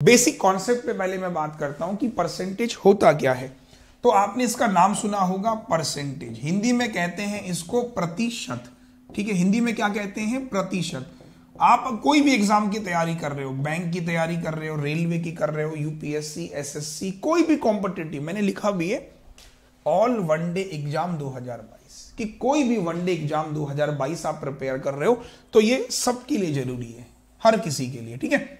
Basic concept पे पहले मैं बात करता हूँ कि परसेंटेज होता क्या है। तो आपने इसका नाम सुना होगा परसेंटेज हिंदी में कहते हैं इसको प्रतिशत। ठीक है, हिंदी में क्या कहते हैं? प्रतिशत। आप कोई भी एग्ज़ाम की तैयारी कर रहे हो बैंक की तैयारी कर रहे हो रेलवे की कर रहे हो यूपीएससी एसएससी कोई भी कॉम्पिटेटिव मैंने लिखा भी है ऑल वनडे एग्ज़ाम 2022 कि कोई भी वनडे एग्ज़ाम 2022 आप प्रिपेयर कर रहे हो तो ये सबके लिए ज़रूरी है, हर किसी के लिए। ठीक है?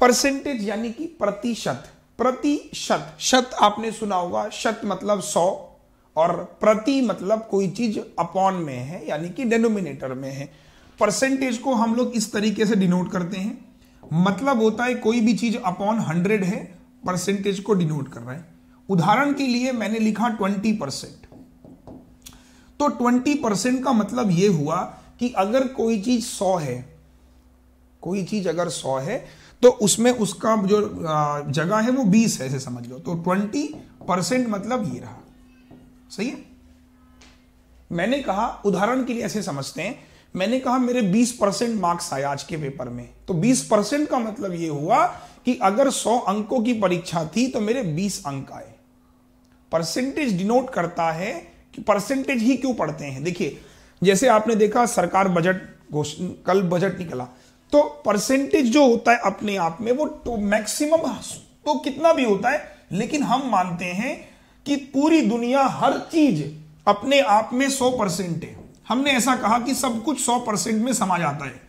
परसेंटेज यानी कि प्रतिशत प्रतिशत। शत आपने सुना होगा, शत मतलब सौ, और प्रति मतलब कोई चीज़ अपॉन में है, यानी कि डेनोमिनेटर में है। परसेंटेज को हम लोग इस तरीके से डिनोट करते हैं। मतलब होता है कोई भी चीज़ अपॉन हंड्रेड है, परसेंटेज को डिनोट कर रहा है। उदाहरण के लिए मैंने लिखा ट्वेंटी परसेंट। तो ट्वेंटी परसेंट का मतलब यह हुआ कि अगर कोई चीज़ सौ है, कोई चीज़ अगर सौ है तो उसमें उसका जो जगह है वो बीस है, ऐसे समझ लो। तो ट्वेंटी परसेंट मतलब ये रहा। सही है? मैंने कहा, उदाहरण के लिए ऐसे समझते हैं, मैंने कहा मेरे 20 परसेंट मार्क्स आए आज के पेपर में। तो 20 परसेंट का मतलब ये हुआ कि अगर 100 अंकों की परीक्षा थी तो मेरे 20 अंक आए। परसेंटेज डिनोट करता है कि परसेंटेज ही क्यों पढ़ते हैं? देखिए, जैसे आपने देखा सरकार बजट कल बजट निकला। तो परसेंटेज जो होता है अपने आप में, वो तो मैक्सिमम तो कितना भी होता है, लेकिन हम मानते हैं कि पूरी दुनिया हर चीज़ अपने आप में सौ परसेंट है। हमने ऐसा कहा कि सब कुछ सौ परसेंट में समा जाता है।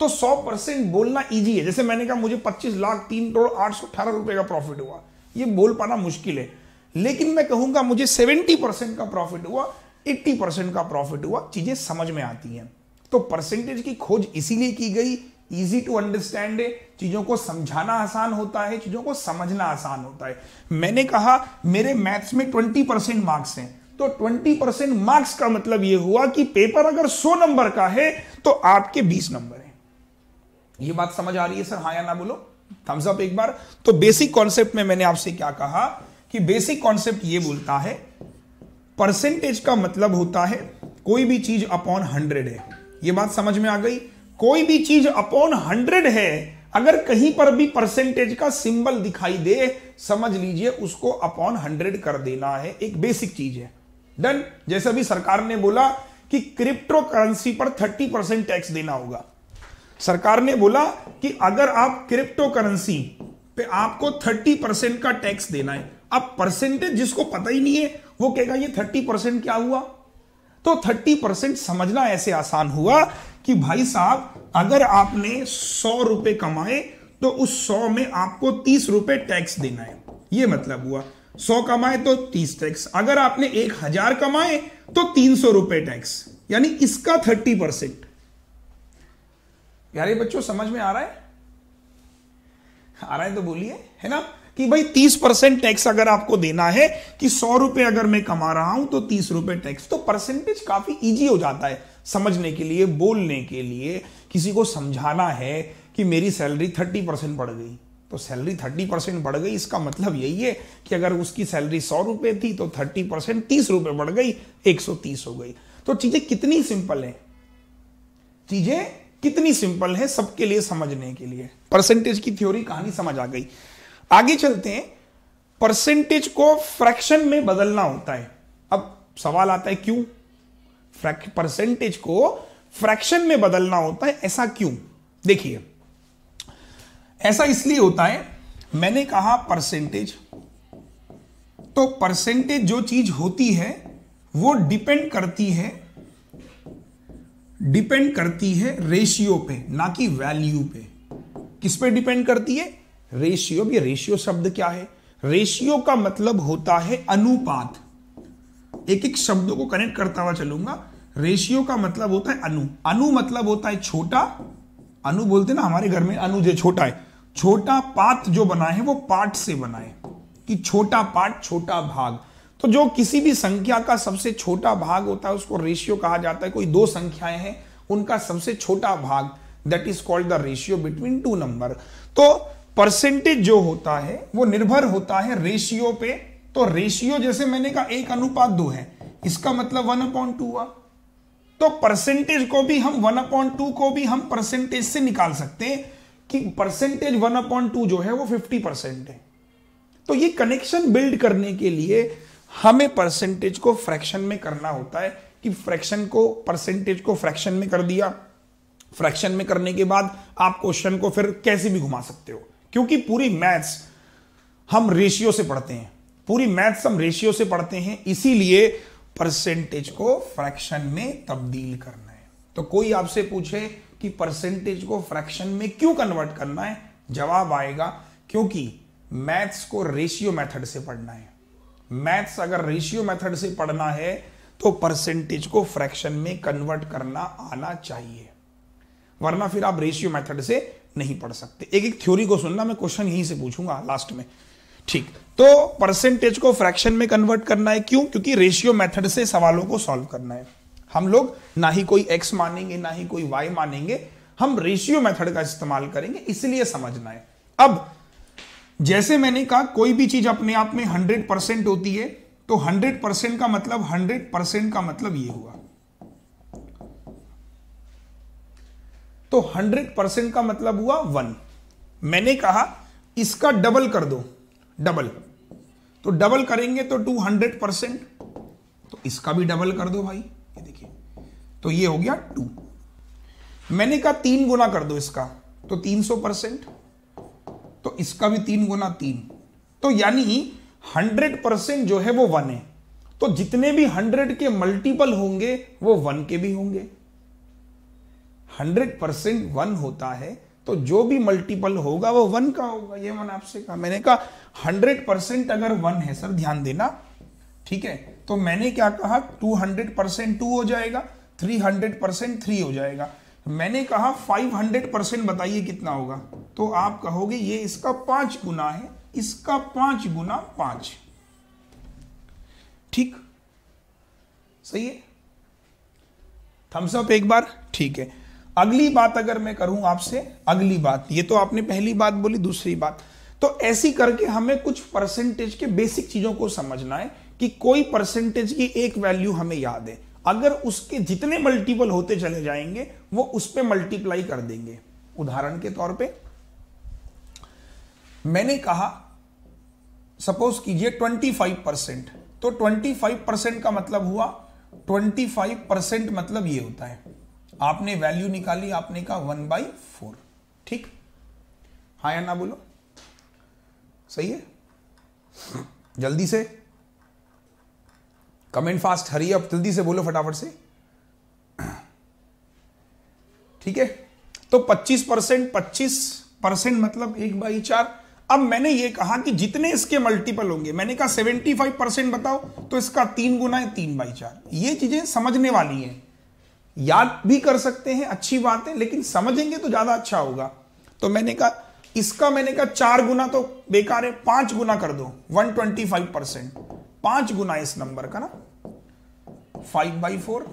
तो सौ परसेंट बोलना इजी है। जैसे मैंने कहा, मुझे पच्चीस लाख, तीन करोड़ आठ सौ अठारह रुपए का प्रॉफिट हुआ। ये बोल पाना मुश्किल है। लेकिन मैं कहूँगा, मुझे सेवेंटी परसेंट का प्रॉफिट हुआ, एट्टी परसेंट का प्रॉफिट हुआ। चीज़ें समझ में आती हैं। तो परसेंटेज की खोज इसीलिए की गई इजी टू अंडरस्टैंड है, चीज़ों को समझाना आसान होता है, चीज़ों को समझना आसान होता है। मैंने कहा, मेरे मैथ्स में ट्वेंटी परसेंट मार्क्स हैं। तो 20 परसेंट मार्क्स का मतलब यह हुआ कि पेपर अगर 100 नंबर का है तो आपके 20 नंबर है। यह बात समझ आ रही है सर हाँ या ना बोलो? थम्स अप एक बार। तो बेसिक कॉन्सेप्ट में मैंने आपसे क्या कहा कि बेसिक कॉन्सेप्ट यह बोलता है परसेंटेज का मतलब होता है, कोई भी चीज़ अपॉन हंड्रेड है। यह बात समझ में आ गई? कोई भी चीज़ अपॉन हंड्रेड है, अगर कहीं पर भी परसेंटेज का सिंबल दिखाई दे, समझ लीजिए उसको अपॉन हंड्रेड कर देना है, एक बेसिक चीज़ है। डन जैसे अभी सरकार ने बोला कि क्रिप्टो करेंसी पर थर्टी परसेंट टैक्स देना होगा। सरकार ने बोला कि अगर आप क्रिप्टो करेंसी पे आपको थर्टी परसेंट का टैक्स देना है, अब परसेंटेज जिसको पता ही नहीं है, वो कहेगा, ये थर्टी परसेंट क्या हुआ? तो थर्टी परसेंट समझना ऐसे आसान हुआ कि भाई साहब, अगर आपने सौ रुपए कमाए तो उस सौ में आपको तीस रुपए टैक्स देना है। ये मतलब हुआ। सौ कमाए तो तीस टैक्स अगर आपने एक हज़ार कमाए तो तीन सौ रुपए टैक्स यानी इसका थर्टी परसेंट यार बच्चों, समझ में आ रहा है? आ रहा है तो बोलिए, है ना? कि भाई तीस परसेंट टैक्स अगर आपको देना है, कि सौ रुपए अगर मैं कमा रहा हूँ तो तीस रुपए टैक्स तो परसेंटेज काफ़ी इजी हो जाता है। समझने के लिए, बोलने के लिए किसी को समझाना है कि मेरी सैलरी थर्टी परसेंट बढ़ गई। तो सैलरी थर्टी परसेंट बढ़ गई, इसका मतलब यही है कि अगर उसकी सैलरी सौ रुपए थी तो थर्टी परसेंट तीस रुपए बढ़ गई, एक सौ तीस हो गई। तो चीज़ें कितनी सिंपल है? चीज़ें कितनी सिंपल है सबके लिए समझने के लिए। परसेंटेज की थ्योरी कहानी समझ आ गई। आगे चलते हैं। परसेंटेज को फ्रैक्शन में बदलना होता है। अब सवाल आता है, क्यों? परसेंटेज को फ्रैक्शन में बदलना होता है, ऐसा क्यों? देखिए, ऐसा इसलिए होता है, मैंने कहा परसेंटेज तो परसेंटेज जो चीज़ होती है, वो डिपेंड करती है डिपेंड करती है रेशियो पे, ना कि वैल्यू पे। किस पे डिपेंड करती है? रेशियो भी रेशियो शब्द क्या है? रेशियो का मतलब होता है अनुपात। एक एक शब्दों को कनेक्ट करता हुआ चलूँगा। रेशियो का मतलब होता है अनु। अनु मतलब होता है छोटा। अनु बोलते ना, हमारे घर में अनु जो छोटा है। छोटा पात जो बना है, वो पार्ट से बना है। कि छोटा पार्ट छोटा भाग। तो जो किसी भी संख्या का सबसे छोटा भाग होता है, उसको रेशियो कहा जाता है। कोई दो संख्याएँ हैं, उनका सबसे छोटा भाग। That is called the ratio between two number तो परसेंटेज जो होता है, वो निर्भर होता है रेशियो पे तो रेशियो जैसे मैंने कहा, एक अनुपात दो है। इसका मतलब वन अपॉइंट टू हुआ। तो परसेंटेज को भी हम वन अपॉइंट टू को भी हम परसेंटेज से निकाल सकते हैं कि परसेंटेज वन अपॉन टू जो है, वो फिफ्टी परसेंट है। तो ये कनेक्शन बिल्ड करने के लिए हमें परसेंटेज को फ्रैक्शन में करना होता है कि फ्रैक्शन को परसेंटेज को फ्रैक्शन में कर दिया। फ्रैक्शन में करने के बाद आप क्वेश्चन को फिर कैसे भी घुमा सकते हो। क्योंकि पूरी मैथ्स हम रेशियो से पढ़ते हैं। पूरी मैथ्स हम रेशियो से पढ़ते हैं, इसीलिए परसेंटेज को फ्रैक्शन में तब्दील करना है। तो कोई आपसे पूछे कि परसेंटेज को फ्रैक्शन में क्यों कन्वर्ट करना है? जवाब आएगा, क्योंकि मैथ्स को रेशियो मेथड से पढ़ना है। मैथ्स अगर रेशियो मेथड से पढ़ना है तो परसेंटेज को फ्रैक्शन में कन्वर्ट करना आना चाहिए। वरना फिर आप रेशियो मेथड से नहीं पढ़ सकते। एक एक थ्योरी को सुनना, मैं क्वेश्चन यहीं से पूछूँगा लास्ट में। ठीक। तो परसेंटेज को फ्रैक्शन में कन्वर्ट करना है। क्यों? क्योंकि रेशियो मेथड से सवालों को सॉल्व करना है। हम लोग ना ही कोई एक्स मानेंगे, ना ही कोई वाई मानेंगे। हम रेशियो मेथड का इस्तेमाल करेंगे, इसलिए समझना है। अब, जैसे मैंने कहा, कोई भी चीज़ अपने आप में हंड्रेड परसेंट होती है तो हंड्रेड परसेंट का मतलब हंड्रेड परसेंट का मतलब ये हुआ। तो हंड्रेड परसेंट का मतलब हुआ वन मैंने कहा, इसका डबल कर दो। डबल। तो डबल करेंगे तो टू हंड्रेड परसेंट तो इसका भी डबल कर दो भाई, ये देखिए। तो ये हो गया टू मैंने कहा तीन गुना कर दो इसका तो तीन सौ परसेंट तो इसका भी तीन गुना तीन। तो यानी हंड्रेड परसेंट जो है वो वन है। तो जितने भी हंड्रेड के मल्टीपल होंगे, वो वन के भी होंगे। हंड्रेड परसेंट वन होता है तो जो भी मल्टीपल होगा, वो वन का होगा, ये मैंने आपसे कहा। मैंने कहा हंड्रेड परसेंट अगर वन है, सर, ध्यान देना, ठीक है? तो मैंने क्या कहा, टू हंड्रेड परसेंट टू हो जाएगा, थ्री हंड्रेड परसेंट थ्री हो जाएगा। मैंने कहा, फाइव हंड्रेड परसेंट बताइए कितना होगा। तो आप कहोगे, ये इसका पाँच गुना है, इसका पाँच गुना पाँच। ठीक? सही है? थम्स अप एक बार, ठीक है। अगली बात अगर मैं करूँ आपसे, अगली बात, ये तो आपने पहली बात बोली, दूसरी बात। तो ऐसी करके हमें कुछ परसेंटेज के बेसिक चीज़ों को समझना है कि कोई परसेंटेज की एक वैल्यू हमें याद है। अगर उसके जितने मल्टीपल होते चले जाएँगे, वो उस पर मल्टीप्लाई कर देंगे। उदाहरण के तौर पे, मैंने कहा सपोज़ कीजिए 25 परसेंट तो 25 परसेंट का मतलब हुआ 25 परसेंट मतलब ये होता है। आपने वैल्यू निकाली, आपने कहा वन बाई फोर ठीक? हा या ना बोलो? सही है? जल्दी से। कमेंट फास्ट हरी अब जल्दी से बोलो फटाफट से। ठीक है? तो 25 परसेंट, पच्चीस परसेंट मतलब एक बाई चार। अब मैंने ये कहा कि जितने इसके मल्टीपल होंगे, मैंने कहा 75 परसेंट बताओ तो इसका तीन गुना है तीन बाई चार। ये चीज़ें समझने वाली हैं। याद भी कर सकते हैं, अच्छी बात है, लेकिन समझेंगे तो ज़्यादा अच्छा होगा। तो मैंने कहा इसका मैंने कहा चार गुना तो बेकार है, पाँच गुना कर दो 125 परसेंट पाँच गुना इस नंबर का ना फाइव बाई फोर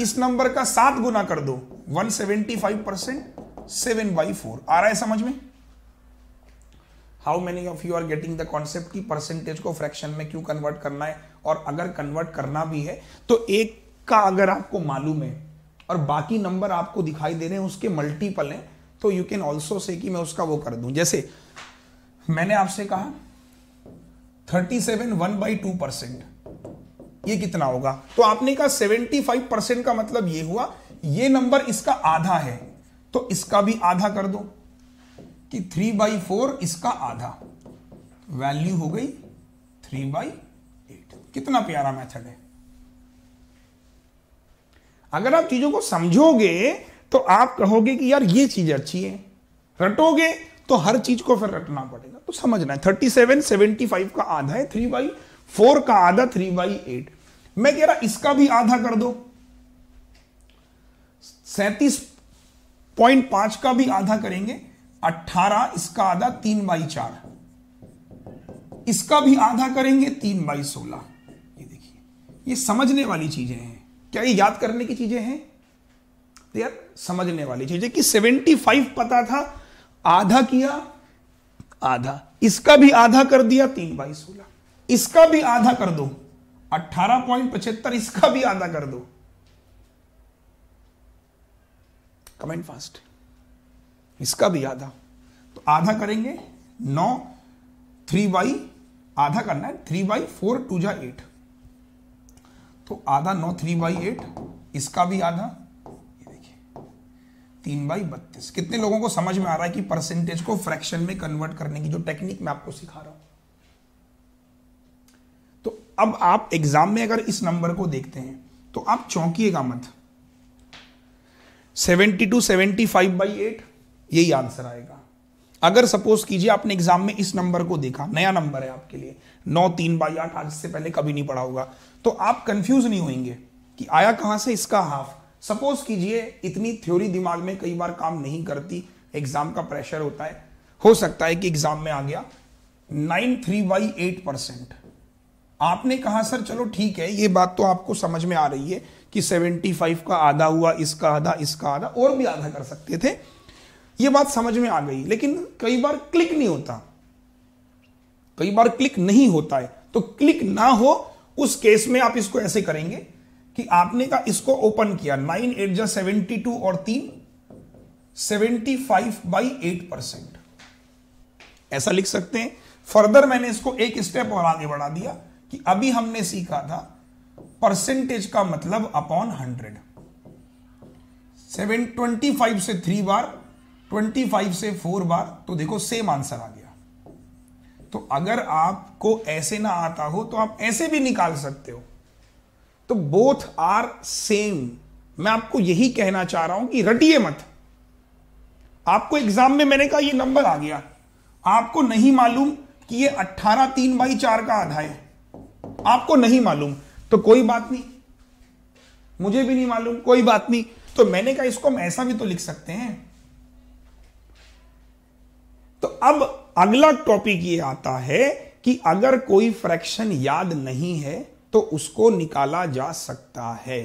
इस नंबर का सात गुना कर दो 175 परसेंट सेवन बाई फोर आ रहा है समझ में? How many of you are getting the concept की परसेंटेज को फ्रैक्शन में क्यों कन्वर्ट करना है? और अगर कन्वर्ट करना भी है तो एक का अगर आपको मालूम है, और बाकी नंबर आपको दिखाई दे रहे हैं, उसके मल्टीपल हैं तो यू कैन ऑल्सो से कि मैं उसका वो कर दूँ। जैसे, मैंने आपसे कहा thirty seven one by two percent ये कितना होगा? तो आपने कहा सेवेंटी फाइव परसेंट का मतलब ये हुआ, ये नंबर इसका आधा है तो इसका भी आधा कर दो। कि थ्री बाई फोर इसका आधा वैल्यू हो गई थ्री बाई एट कितना प्यारा मेथड है। अगर आप चीज़ों को समझोगे तो आप कहोगे कि यार ये चीज़ अच्छी है। रटोगे तो हर चीज़ को फिर रटना पड़ेगा। तो समझना है थर्टी सेवन सेवेंटी फाइव का आधा है थ्री बाई फोर का आधा थ्री बाई एट मैं कह रहा, इसका भी आधा कर दो। सैतीस पॉइंट पाँच का भी आधा करेंगे, अट्ठारह, इसका आधा तीन बाई चार। इसका भी आधा करेंगे, तीन बाई सोलह। ये देखिए, ये समझने वाली चीज़ें हैं। क्या ये याद करने की चीज़ें हैं? तो यार समझने वाली चीज़ें कि 75 पता था, आधा किया, आधा। इसका भी आधा कर दिया तीन बाई सोलह। इसका भी आधा कर दो, अट्ठारह पॉइंट पचहत्तर, इसका भी आधा कर दो। कमेंट फास्ट इसका भी आधा। तो आधा करेंगे, नौ थ्री बाई आधा करना है थ्री बाई फोर टू जा एट तो आधा नौ थ्री बाई एट इसका भी आधा। तीन बाई बत्तीस। कितने लोगों को समझ में आ रहा है कि परसेंटेज को फ्रैक्शन में कन्वर्ट करने की जो टेक्निक मैं आपको सिखा रहा हूँ? तो अब आप एग्ज़ाम में अगर इस नंबर को देखते हैं तो आप चौंकीएगा मत। Seventy two seventy five by eight यही आंसर आएगा। अगर सपोज़ कीजिए आपने एग्ज़ाम में इस नंबर को देखा, नया नंबर है आपके लिए, नौ, तीन बाई आठ, आज से पहले कभी नहीं पढ़ा होगा तो आप कंफ्यूज नहीं होंगे कि आया कहाँ से, इसका हाफ़ सपोज़ कीजिए, इतनी थ्योरी दिमाग में कई बार काम नहीं करती एग्ज़ाम का प्रेशर होता है। हो सकता है कि एग्ज़ाम में आ गया। Nine three by eight percent आपने कहा, सर, चलो ठीक है, ये बात तो आपको समझ में आ रही है कि सेवेंटी फाइव का आधा हुआ, इसका आधा इसका आधा, और भी आधा कर सकते थे। ये बात समझ में आ गई, लेकिन कई बार क्लिक नहीं होता। कई बार क्लिक नहीं होता है। तो क्लिक ना हो, उस केस में आप इसको ऐसे करेंगे। कि आपने का इसको ओपन किया। नाइन एट जा सेवेंटी टू और तीन seventy five by eight percent ऐसा लिख सकते हैं। फर्दर मैंने इसको एक स्टेप और आगे बढ़ा दिया कि अभी हमने सीखा था परसेंटेज का मतलब upon hundred seven twenty five से थ्री बार 25 से फोर बार तो देखो सेम आंसर आ गया। तो अगर आपको ऐसे ना आता हो तो आप ऐसे भी निकाल सकते हो। तो बोथ आर सेम मैं आपको यही कहना चाह रहा हूँ कि रटिए मत। आपको एग्ज़ाम में मैंने कहा ये नंबर आ गया। आपको नहीं मालूम कि ये 18 तीन बाई चार का आधा है। आपको नहीं मालूम। तो कोई बात नहीं। मुझे भी नहीं मालूम। कोई बात नहीं। तो मैंने कहा इसको हम ऐसा भी तो लिख सकते हैं। तो अब अगला टॉपिक ये आता है कि अगर कोई फ्रैक्शन याद नहीं है तो उसको निकाला जा सकता है।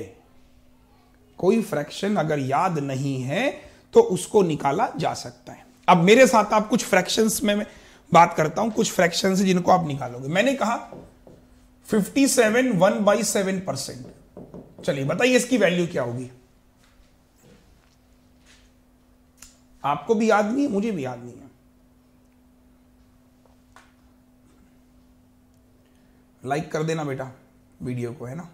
कोई फ्रैक्शन अगर याद नहीं है तो उसको निकाला जा सकता है। अब मेरे साथ आप कुछ फ्रैक्शंस में मैं बात करता हूँ, कुछ फ्रैक्शन जिनको आप निकालोगे। मैंने कहा 57 seven one by seven percent चलिए, बताइए इसकी वैल्यू क्या होगी? आपको भी याद नहीं है, मुझे भी याद नहीं है। लाइक कर देना बेटा। वीडियो को, है ना?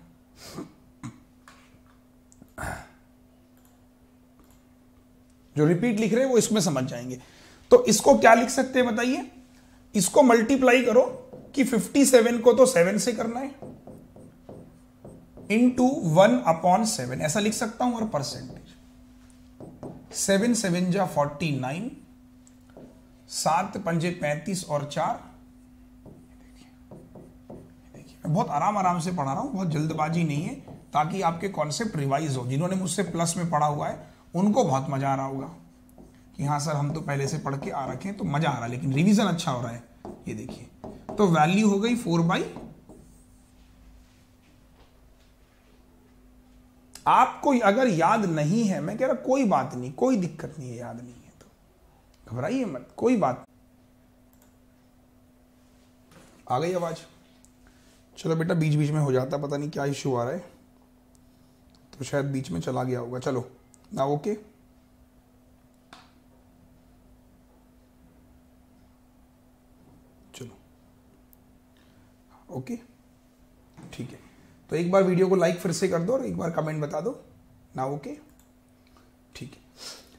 जो रिपीट लिख रहे हैं, वो इसमें समझ जाएँगे। तो इसको क्या लिख सकते हैं बताइए? इसको मल्टीप्लाई करो कि 57 को तो 7 से करना है। इंटू वन अपॉन सेवन ऐसा लिख सकता हूँ और परसेंटेज सेवन सेवन जा फोर्टी नाइन सात पंजे पैंतीस और चार मैं बहुत आराम आराम से पढ़ा रहा हूँ, बहुत जल्दबाजी नहीं है, ताकि आपके कॉन्सेप्ट रिवाइज हो। जिन्होंने मुझसे प्लस में पढ़ा हुआ है, उनको बहुत मज़ा आ रहा होगा कि हाँ सर, हम तो पहले से पढ़ के आ रखे हैं तो मज़ा आ रहा है, लेकिन रिवीजन अच्छा हो रहा है, ये देखिए। तो वैल्यू हो गई फोर बाई आपको अगर याद नहीं है, मैं कह रहा, कोई बात नहीं, कोई दिक्कत नहीं है, याद नहीं है तो। घबराइए मत, कोई बात आ गई आवाज़? चलो बेटा बीच बीच में हो जाता, पता नहीं क्या इश्यू आ रहा है। तो शायद बीच में चला गया होगा। चलो ना ओके चलो। ओके ठीक है। तो एक बार वीडियो को लाइक फिर से कर दो और एक बार कमेंट बता दो। ना ओके ठीक है।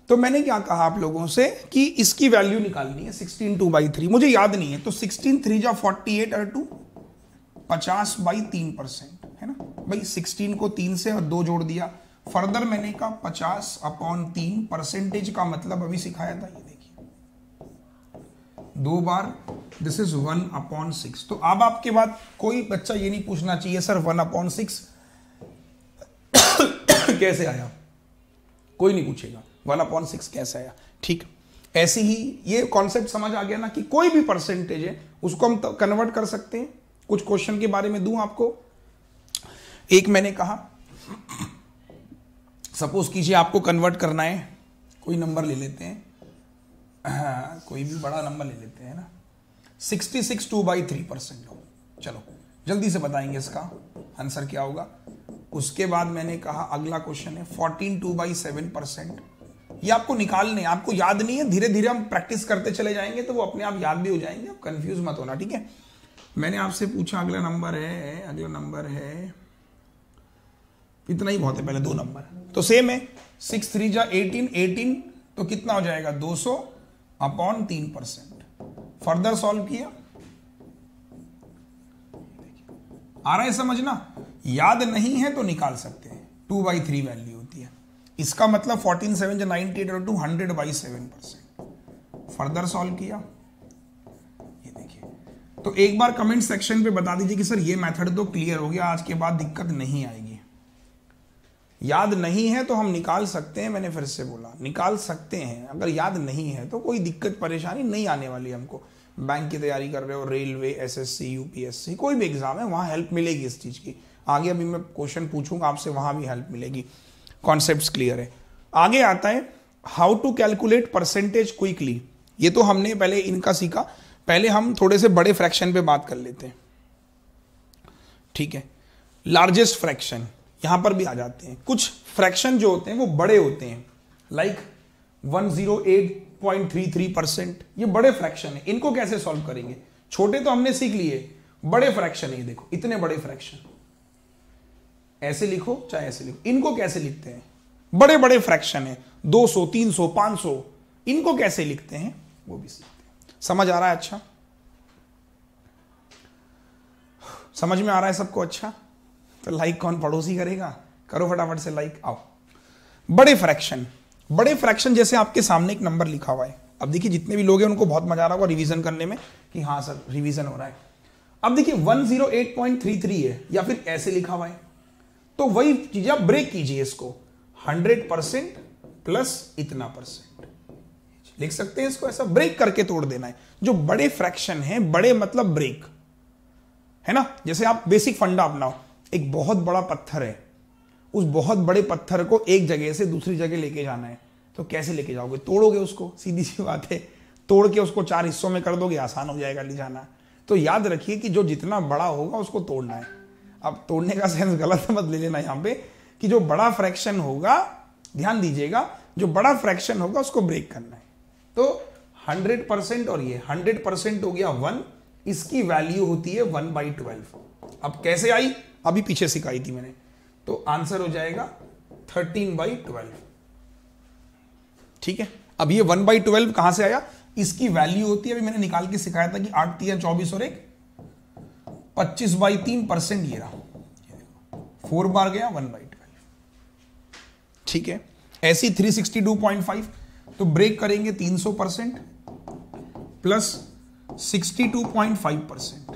तो मैंने क्या कहा आप लोगों से कि इसकी वैल्यू निकालनी है सिक्सटीन टू बाई थ्री मुझे याद नहीं है तो सिक्सटीन थ्री जा फोर्टी एट और टू पचास बाई तीन परसेंट है ना? भाई सिक्सटीन को तीन से और दो जोड़ दिया। फर्दर मैंने कहा पचास अपॉन तीन परसेंटेज का मतलब अभी सिखाया था, ये देखिए। दो बार this is one upon six तो अब आपके बाद कोई बच्चा ये नहीं पूछना चाहिए सर वन अपॉन सिक्स कैसे आया? कोई नहीं पूछेगा। वन अपॉन सिक्स कैसे आया? ठीक। ऐसी ही ये कॉन्सेप्ट समझ आ गया ना कि कोई भी परसेंटेज है, उसको हम कन्वर्ट कर सकते हैं। कुछ क्वेश्चन के बारे में दूँ आपको? एक मैंने कहा सपोज़ कीजिए आपको कन्वर्ट करना है कोई नंबर ले लेते हैं। हाँ, कोई भी बड़ा नंबर ले लेते हैं ना। Sixty six two by three percent हो। चलो जल्दी से बताएँगे इसका आंसर क्या होगा। उसके बाद मैंने कहा अगला क्वेश्चन है fourteen two by seven percent ये आपको निकालने आपको याद नहीं है धीरे धीरे हम प्रैक्टिस करते चले जाएँगे तो वो अपने आप याद भी हो जाएँगे कंफ्यूज मत होना ठीक है? मैंने आपसे पूछा, अगला नंबर है, अगला नंबर है। इतना ही बहुत है, पहले दो नंबर तो सेम है सिक्स थ्री जा एटीन एटीन तो कितना हो जाएगा? दो सौ अपॉन तीन परसेंट फर्दर सॉल्व किया? आ रहा है समझना? याद नहीं है तो निकाल सकते हैं। टू बाई थ्री वैल्यू होती है। इसका मतलब फोर्टीन सेवन जो ninety eight two hundred by seven percent further solve किया? तो एक बार कमेंट सेक्शन पे बता दीजिए कि सर ये मेथड तो क्लियर हो गया, आज के बाद दिक्कत नहीं आएगी। याद नहीं है तो हम निकाल सकते हैं, मैंने फिर से बोला। निकाल सकते हैं, अगर याद नहीं है तो कोई दिक्कत, परेशानी नहीं आने वाली हमको। बैंक की तैयारी कर रहे हो रेलवे एसएससी यूपीएससी कोई भी एग्ज़ाम है, वहाँ हेल्प मिलेगी इस चीज़ की। आगे अभी मैं क्वेश्चन पूछूँगा आपसे, वहाँ भी हेल्प मिलेगी। कॉन्सेप्ट क्लियर है। आगे आता है how to calculate percentage quickly ये तो हमने पहले इनका सीखा। पहले हम थोड़े से बड़े फ्रैक्शन पे बात कर लेते हैं। ठीक है? लार्जेस्ट फ्रैक्शन यहाँ पर भी आ जाते हैं। कुछ फ्रैक्शन जो होते हैं वो बड़े होते हैं। Like one zero eight point three three percent ये बड़े फ्रैक्शन है। इनको कैसे सॉल्व करेंगे? छोटे तो हमने सीख लिए। बड़े फ्रैक्शन है देखो इतने बड़े फ्रैक्शन ऐसे लिखो चाहे ऐसे लिखो। इनको कैसे लिखते हैं? बड़े बड़े फ्रैक्शन है। दो सो तीन 200, 300, 500 इनको कैसे लिखते हैं? वो भी सीखते हैं समझ आ रहा है अच्छा? समझ में आ रहा है सबको अच्छा? तो लाइक कौन पड़ोसी करेगा? करो फटाफट से लाइक आओ। बड़े फ्रैक्शन बड़े फ्रैक्शन जैसे आपके सामने एक नंबर लिखा हुआ है। अब देखिए, जितने भी लोग हैं, उनको बहुत मज़ा आ रहा होगा रिवीजन करने में कि हाँ सर रिवीजन हो रहा है। अब देखिए 108.33 है, या फिर ऐसे लिखा हुआ है। तो वही चीज़ आप ब्रेक कीजिए इसको। 100 परसेंट प्लस इतना परसेंट लिख सकते हैं, इसको ऐसा ब्रेक करके तोड़ देना है। जो बड़े फ्रैक्शन है, बड़े मतलब ब्रेक है ना? जैसे आप बेसिक फंडा अपनाओ, एक बहुत बड़ा पत्थर है। उस बहुत बड़े पत्थर को एक जगह से दूसरी जगह लेके जाना है। तो कैसे लेके जाओगे? तोड़ोगे उसको? सीधी सी बात है। तोड़ के उसको चार हिस्सों में कर दोगे, आसान हो जाएगा, ले जाना। तो याद रखिए कि जो जितना बड़ा होगा, उसको तोड़ना है। अब तोड़ने का सेंस गलत मत ले लेना यहाँ पे। कि जो बड़ा फ्रैक्शन होगा, ध्यान दीजिएगा, जो बड़ा फ्रैक्शन होगा, उसको ब्रेक करना है। तो हंड्रेड परसेंट और ये हंड्रेड परसेंट हो गया वन, इसकी वैल्यू होती है वन बाई ट्वेल्व अब कैसे आई? अभी पीछे सिखाई थी मैंने। तो आंसर हो जाएगा थर्टीन बाई ट्वेल्व ठीक है? अब ये वन बाई ट्वेल्व कहाँ से आया? इसकी वैल्यू होती है, अभी मैंने निकाल के सिखाया था कि आठ तीन, चौबीस और एक, पच्चीस बाई तीन परसेंट ये रहा। फोर बार गया, वन बाई ट्वेल्व ठीक है? ऐसी three sixty two point five तो ब्रेक करेंगे तीन सौ percent plus sixty two point five percent.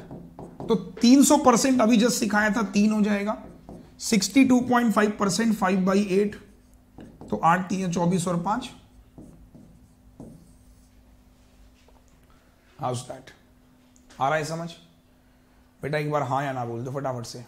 तो तीन सौ परसेंट अभी जस्ट सिखाया था, तीन हो जाएगा। 62.5 परसेंट फाइव बाई एट तो आठ, तीन, चौबीस और पाँच। हाउस दैट आ रहा है समझ? बेटा एक बार हाँ या ना बोल दो फटाफट से।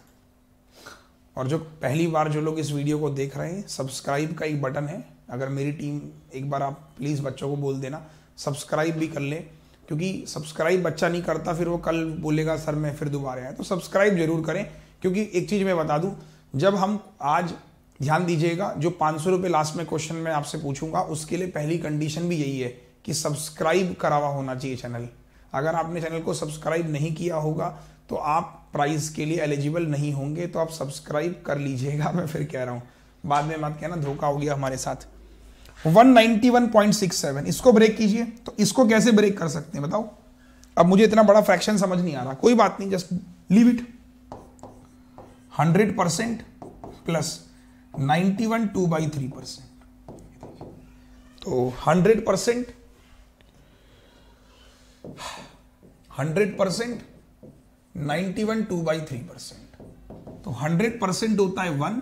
और जो पहली बार जो लोग इस वीडियो को देख रहे हैं सब्सक्राइब का एक बटन है। अगर मेरी टीम एक बार आप प्लीज़ बच्चों को बोल देना, सब्सक्राइब भी कर लें, क्योंकि सब्सक्राइब बच्चा नहीं करता, फिर वो कल बोलेगा, सर, मैं फिर दोबारा आया। तो सब्सक्राइब ज़रूर करें, क्योंकि एक चीज़ मैं बता दूँ, जब हम आज ध्यान दीजिएगा, जो पाँच सौ रुपये लास्ट में क्वेश्चन मैं आपसे पूछूँगा, उसके लिए पहली कंडीशन भी यही है कि सब्सक्राइब करा हुआ होना चाहिए चैनल अगर आपने चैनल को सब्सक्राइब नहीं किया होगा तो आप प्राइस के लिए एलिजिबल नहीं होंगे तो आप सब्सक्राइब कर लीजिएगा, मैं फिर कह रहा हूँ। बाद में मत कहना, धोखा हो गया हमारे साथ। 191.67 इसको ब्रेक कीजिए तो इसको कैसे ब्रेक कर सकते हैं बताओ? अब मुझे इतना बड़ा फ्रैक्शन समझ नहीं आ रहा। कोई बात नहीं just leave it hundred percent plus ninety one two by three percent तो hundred percent hundred percent ninety one two by three percent तो हंड्रेड परसेंट होता है वन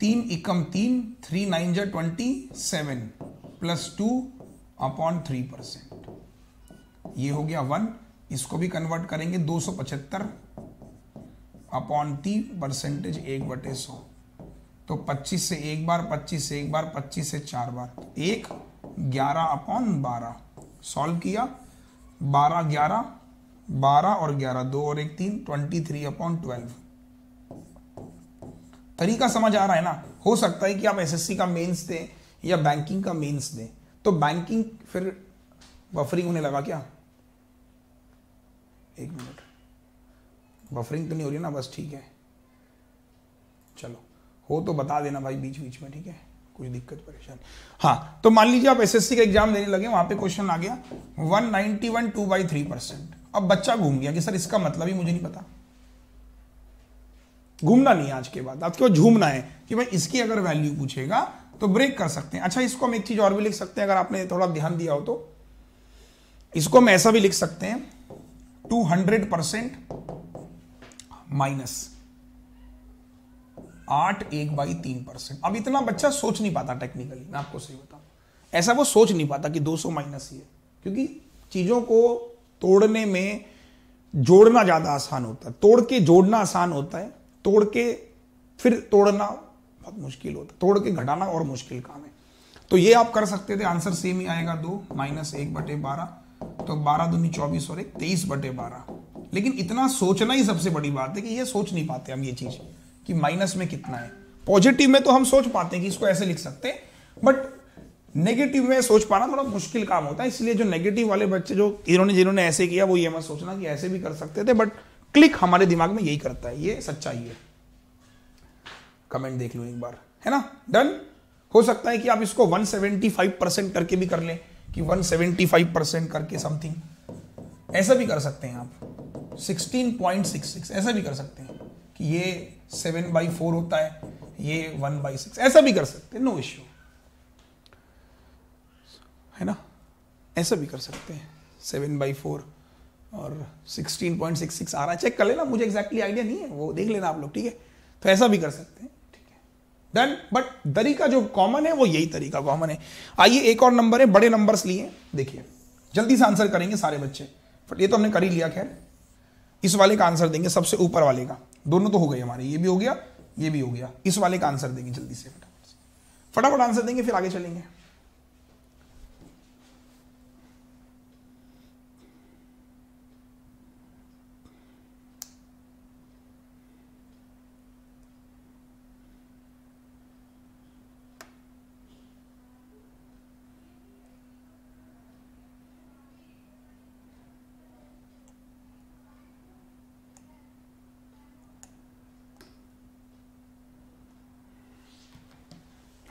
तीन इकम तीन, थ्री नाइन जा twenty, seven plus two upon three percent. ये हो गया वन। इसको भी कन्वर्ट करेंगे दो सौ पचहत्तर अपॉन टी परसेंटेज एक बटे सौ। तो 25 से एक बार 25 से एक बार 25 से चार बार। एक, ग्यारह अपॉन बारह। सॉल्व किया। बारह, ग्यारह, बारह और ग्यारह, दो और एक तीन, ट्वेंटी थ्री अपॉन ट्वेल्व। तरीका समझ आ रहा है ना? हो सकता है कि आप एसएससी का मेंस दें या बैंकिंग का मेंस दें। तो बैंकिंग फिर बफरिंग होने लगा क्या? एक मिनट। बफरिंग तो नहीं हो रही ना? बस ठीक है। चलो, हो तो बता देना भाई बीच बीच में, ठीक है? कुछ दिक्कत, परेशानी। हाँ तो मान लीजिए आप एसएससी का एग्ज़ाम देने लगे, वहाँ पे क्वेश्चन आ गया 191 टू बाई थ्री परसेंट अब बच्चा घूम गया कि सर इसका मतलब ही मुझे नहीं पता। घूमना नहीं आज के बाद। आपके बाद झूमना है? कि भाई इसकी अगर वैल्यू पूछेगा तो ब्रेक कर सकते हैं। अच्छा इसको हम एक चीज़ और भी लिख सकते हैं, अगर आपने थोड़ा ध्यान दिया हो तो। इसको हम ऐसा भी लिख सकते हैं टू हंड्रेड परसेंट माइनस आठ एक बाई तीन परसेंट अब इतना बच्चा सोच नहीं पाता टेक्निकली मैं आपको सही बताऊँ। ऐसा वो सोच नहीं पाता कि 200 माइनस ही है, क्योंकि चीज़ों को तोड़ने में जोड़ना ज़्यादा आसान होता है। तोड़ के जोड़ना आसान होता है तोड़ के फिर तोड़ना बहुत मुश्किल होता तोड़ के घटाना और मुश्किल काम है। तो ये आप कर सकते थे। आंसर सेम ही आएगा दो, माइनस एक बटे बारह। तो बारह दूनी चौबीस और एक, तेईस बटे बारह। लेकिन इतना सोचना ही सबसे बड़ी बात है कि ये सोच नहीं पाते हम ये चीज़ कि माइनस में कितना है। पॉजिटिव में तो हम सोच पाते हैं कि इसको ऐसे लिख सकते हैं, बट नेगेटिव में सोच पाना थोड़ा मुश्किल काम होता है। इसलिए जो नेगेटिव वाले बच्चे जो इन्होंने जिन्होंने ऐसे किया, वो ये मत सोचना कि ऐसे भी कर सकते थे, बट क्लिक हमारे दिमाग में यही करता है, ये सच्चाई है। कमेंट देख लो एक बार, है ना? डन हो सकता है कि आप इसको 175 परसेंट करके भी कर लें, कि 175 परसेंट करके समथिंग ऐसा भी कर सकते हैं आप। 16.66 ऐसा भी कर सकते हैं कि ये सेवन बाई फोर होता है, ये वन बाई सिक्स, ऐसा भी कर सकते हैं, नो इश्यू। है ना? ऐसा भी कर सकते हैं, सेवन बाई फोर। और सिक्सटीन पॉइंट सिक्स सिक्स आ रहा है। चेक कर लेना, मुझे एक्जैक्टली आइडिया नहीं है, वो देख लेना आप लोग, ठीक है? तो ऐसा भी कर सकते हैं, ठीक है? डन बट तरीका जो कॉमन है, वो यही तरीका कॉमन है। आइए, एक और नंबर है, बड़े नंबर्स लिए। देखिए, जल्दी से आंसर करेंगे सारे बच्चे। ये तो हमने कर ही लिया, खैर। इस वाले का आंसर देंगे, सबसे ऊपर वाले का। दोनों तो हो गए हमारे, ये भी हो गया, ये भी हो गया। इस वाले का आंसर देंगे जल्दी से, फटाफट फटाफट आंसर देंगे, फिर आगे चलेंगे।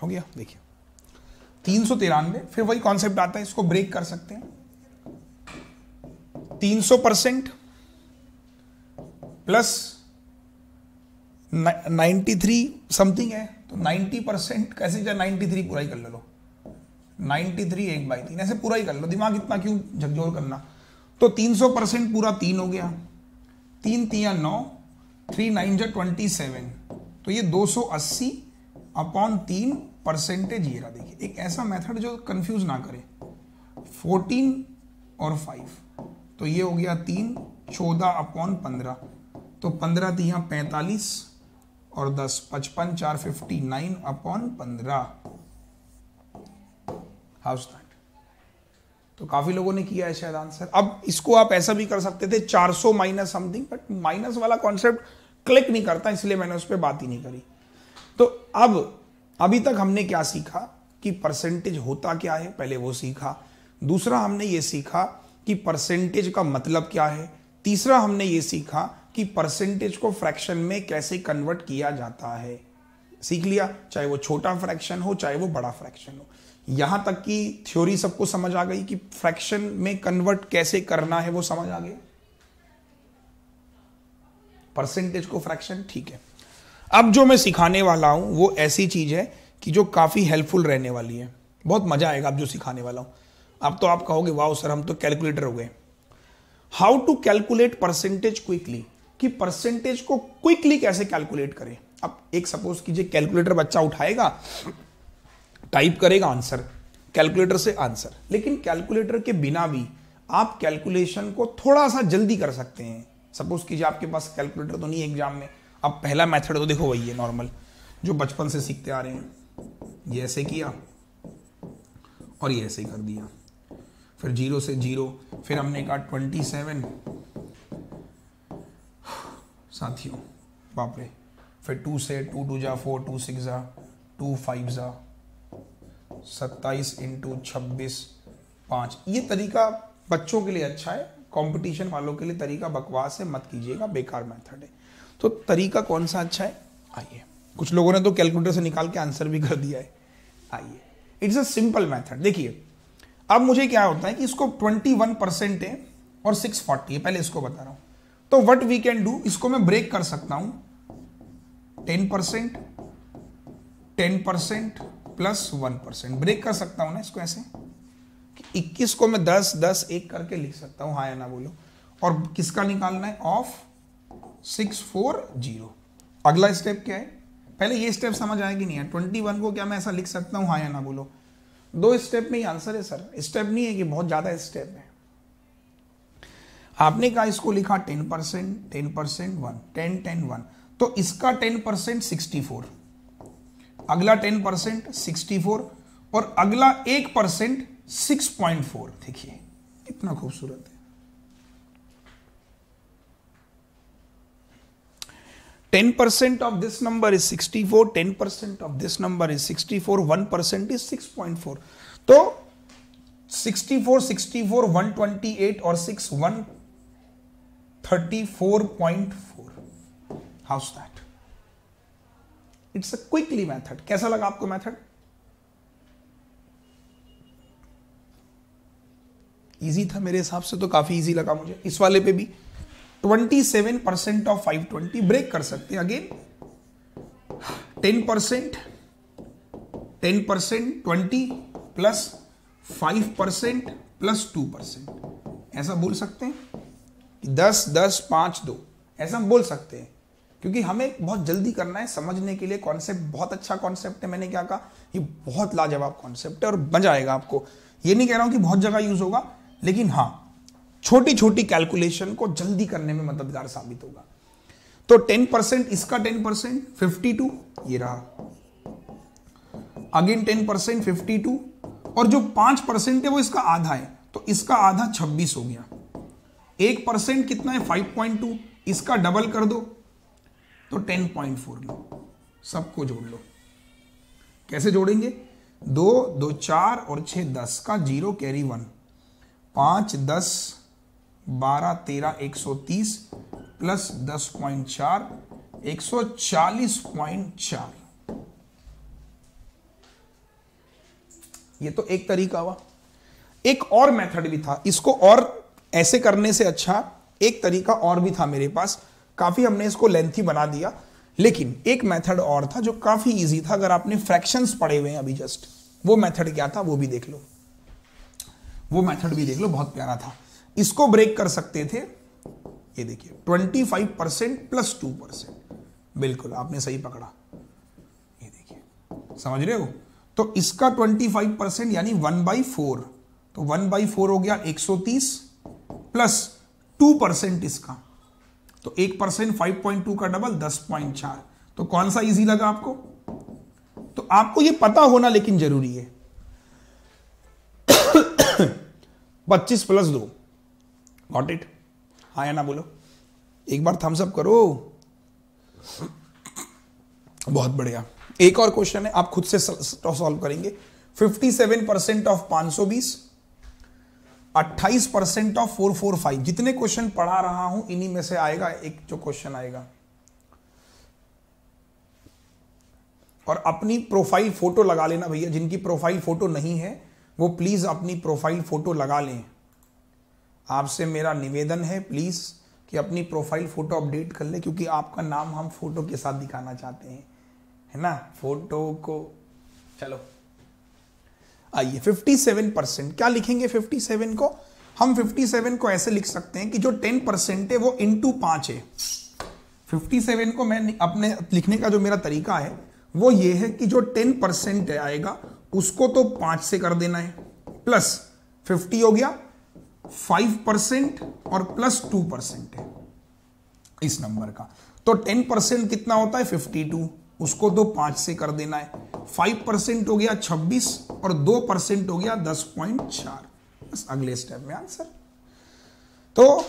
हो गया? देखिए। तीन सौ तिरानवे, फिर वही कॉन्सेप्ट आता है, इसको ब्रेक कर सकते हैं। तीन सौ percent plus ninety three something है तो नाइन्टी परसेंट कैसे जाए? नाइन्टी थ्री पूरा ही कर ले लो। नाइन्टी थ्री एक बाई तीन, ऐसे पूरा ही कर लो। दिमाग इतना क्यों झकझोर करना? तो तीन सौ परसेंट पूरा तीन हो गया। तीन तिया नौ थ्री नाइन जो ट्वेंटी सेवन तो ये दो सौ अस्सी अपॉन तीन परसेंटेज ये रहा, देखिए, एक ऐसा मेथड जो कंफ्यूज ना करे। 14 और 5 तो ये हो गया तीन, चौदह अपॉन पंद्रह। तो पंद्रह थी पैंतालीस और दस, पचपन, चार फिफ्टी नाइन अपॉन पंद्रह। हाउस तो काफ़ी लोगों ने किया है शायद आंसर अब इसको आप ऐसा भी कर सकते थे 400 माइनस समथिंग बट माइनस वाला कॉन्सेप्ट क्लिक नहीं करता, इसलिए मैंने उस पर बात ही नहीं करी। तो अब अभी तक हमने क्या सीखा कि परसेंटेज होता क्या है, पहले वो सीखा। दूसरा हमने ये सीखा कि परसेंटेज का मतलब क्या है। तीसरा हमने ये सीखा कि परसेंटेज को फ्रैक्शन में कैसे कन्वर्ट किया जाता है। सीख लिया, चाहे वो छोटा फ्रैक्शन हो, चाहे वो बड़ा फ्रैक्शन हो। यहाँ तक कि थ्योरी सबको समझ आ गई कि फ्रैक्शन में कन्वर्ट कैसे करना है, वो समझ आ गया परसेंटेज को फ्रैक्शन ठीक है। अब जो मैं सिखाने वाला हूँ, वो ऐसी चीज़ है कि जो काफ़ी हेल्पफुल रहने वाली है। बहुत मज़ा आएगा अब जो सिखाने वाला हूँ। अब तो आप कहोगे वाह सर, हम तो कैलकुलेटर हो गए। How to calculate percentage quickly कि परसेंटेज को क्विकली कैसे कैलकुलेट करें? अब एक सपोज़ कीजिए कैलकुलेटर बच्चा उठाएगा टाइप करेगा आंसर कैलकुलेटर से आंसर लेकिन कैलकुलेटर के बिना भी आप कैलकुलेशन को थोड़ा सा जल्दी कर सकते हैं। सपोज़ कीजिए आपके पास कैलकुलेटर तो नहीं एग्ज़ाम में। अब पहला मेथड तो देखो वही है नॉर्मल जो बचपन से सीखते आ रहे हैं। ये ऐसे किया और ये ऐसे कर दिया। फिर ज़ीरो से ज़ीरो फिर हमने कहा ट्वेंटी सेवन साथियों बाप रे फिर टू से टू टू जा फोर टू सिक्स जा टू फाइव जा। सत्ताईस इंटू छब्बीस, पाँच। ये तरीका बच्चों के लिए अच्छा है कंपटीशन वालों के लिए तरीका बकवास है, मत कीजिएगा, बेकार मेथड है। तो तरीका कौन सा अच्छा है? आइए। कुछ लोगों ने तो कैलकुलेटर से निकाल के आंसर भी कर दिया है। आइए। इट्स अ सिंपल मेथड देखिए, अब मुझे क्या होता है कि इसको 21 परसेंट है और 640 है। पहले इसको बता रहा हूँ। तो व्हाट वी कैन डू इसको मैं ब्रेक कर सकता हूँ। 10 percent ten percent plus one percent break कर सकता हूँ ना इसको ऐसे? कि इक्कीस को मैं दस दस, एक करके लिख सकता हूँ। हाँ या ना बोलो। और किसका निकालना है? Of six four zero. अगला स्टेप क्या है? पहले ये स्टेप समझ आएगी नहीं है ट्वेंटी वन को क्या मैं ऐसा लिख सकता हूँ? हाँ या ना बोलो। दो स्टेप में ही आंसर है सर स्टेप नहीं है कि बहुत ज़्यादा स्टेप है। आपने कहा इसको लिखा ten percent ten percent one ten ten one तो इसका टेन परसेंट सिक्सटी फोर अगला टेन परसेंट सिक्सटी फोर और अगला एक परसेंट सिक्स पॉइंट फोर देखिए कितना खूबसूरत है। Ten percent of this number is sixty four ten percent of this number is sixty four one percent is six point four तो sixty four sixty four one twenty eight और six one thirty four point four how's that it's a quickly method कैसा लगा आपको method easy था मेरे हिसाब से तो काफ़ी इजी लगा मुझे। इस वाले पे भी। 27 परसेंट ऑफ़ 520 ब्रेक कर सकते हैं again 10 percent ten percent twenty plus five percent plus two percent ऐसा बोल सकते हैं? दस दस, पाँच, दो। ऐसा हम बोल सकते हैं। क्योंकि हमें बहुत जल्दी करना है समझने के लिए कॉन्सेप्ट बहुत अच्छा कॉन्सेप्ट है। मैंने क्या कहा? ये बहुत लाजवाब कॉन्सेप्ट है और मज़ा आएगा आपको। ये नहीं कह रहा हूँ कि बहुत जगह यूज़ होगा, लेकिन हाँ छोटी छोटी कैलकुलेशन को जल्दी करने में मददगार साबित होगा। तो 10 परसेंट इसका 10 परसेंट फिफ्टी टू ये रहा। अगेन 10 परसेंट फिफ्टी टू और जो पाँच परसेंट है वो इसका आधा है। तो इसका आधा 26 हो गया। एक परसेंट कितना है? 5.2 इसका डबल कर दो। तो 10.4 लो। सबको जोड़ लो। कैसे जोड़ेंगे? दो दो चार और छह, दस का ज़ीरो कैरी वन पाँच, दस बारह, तेरह, एक सौ तीस प्लस दस पॉइंट चार, एक सौ चालीस पॉइंट चार। ये तो एक तरीका हुआ। एक और मेथड भी था। इसको और ऐसे करने से अच्छा एक तरीका और भी था मेरे पास। काफ़ी हमने इसको लेंथी बना दिया। लेकिन एक मेथड और था जो काफ़ी इजी था। अगर आपने फ्रैक्शंस पढ़े हुए हैं अभी जस्ट वो मेथड क्या था वो भी देख लो। वो मेथड भी देख लो, बहुत प्यारा था। इसको ब्रेक कर सकते थे, ये देखिए 25 परसेंट प्लस टू परसेंट बिल्कुल, आपने सही पकड़ा। ये देखिए, समझ रहे हो? तो इसका 25 परसेंट यानी वन बाई फोर तो वन बाई फोर हो गया 130 प्लस टू परसेंट इसका। तो एक परसेंट फाइव पॉइंट टू का डबल दस पॉइंट चार। तो कौन सा इजी लगा आपको? तो आपको ये पता होना लेकिन ज़रूरी है। पच्चीस प्लस दो। गॉट इट हाँ या ना बोलो? एक बार थम्स अप करो। बहुत बढ़िया। एक और क्वेश्चन है, आप खुद से सॉल्व करेंगे। 57 परसेंट ऑफ़ 520 28 परसेंट ऑफ़ 445 जितने क्वेश्चन पढ़ा रहा हूँ, इन्हीं में से आएगा एक जो क्वेश्चन आएगा। और अपनी प्रोफ़ाइल फ़ोटो लगा लेना भैया। जिनकी प्रोफ़ाइल फ़ोटो नहीं है, वो प्लीज़ अपनी प्रोफ़ाइल फ़ोटो लगा लें। आपसे मेरा निवेदन है प्लीज़ कि अपनी प्रोफ़ाइल फ़ोटो अपडेट कर ले, क्योंकि आपका नाम हम फ़ोटो के साथ दिखाना चाहते हैं। है ना? फ़ोटो को, चलो। आइए 57 परसेंट क्या लिखेंगे 57 को? हम 57 को ऐसे लिख सकते हैं कि जो 10 परसेंट है, वो इंटू पाँच है। 57 को मैं अपने लिखने का जो मेरा तरीका है, वो ये है कि जो 10 परसेंट आएगा, उसको तो पाँच से कर देना है। प्लस फिफ्टी हो गया फाइव परसेंट और प्लस टू परसेंट है इस नंबर का। तो टेन परसेंट कितना होता है? Fifty two. उसको तो पाँच से कर देना है। फाइव परसेंट हो गया छब्बीस और दो परसेंट हो गया दस पॉइंट चार। बस अगले स्टेप में आंसर। तो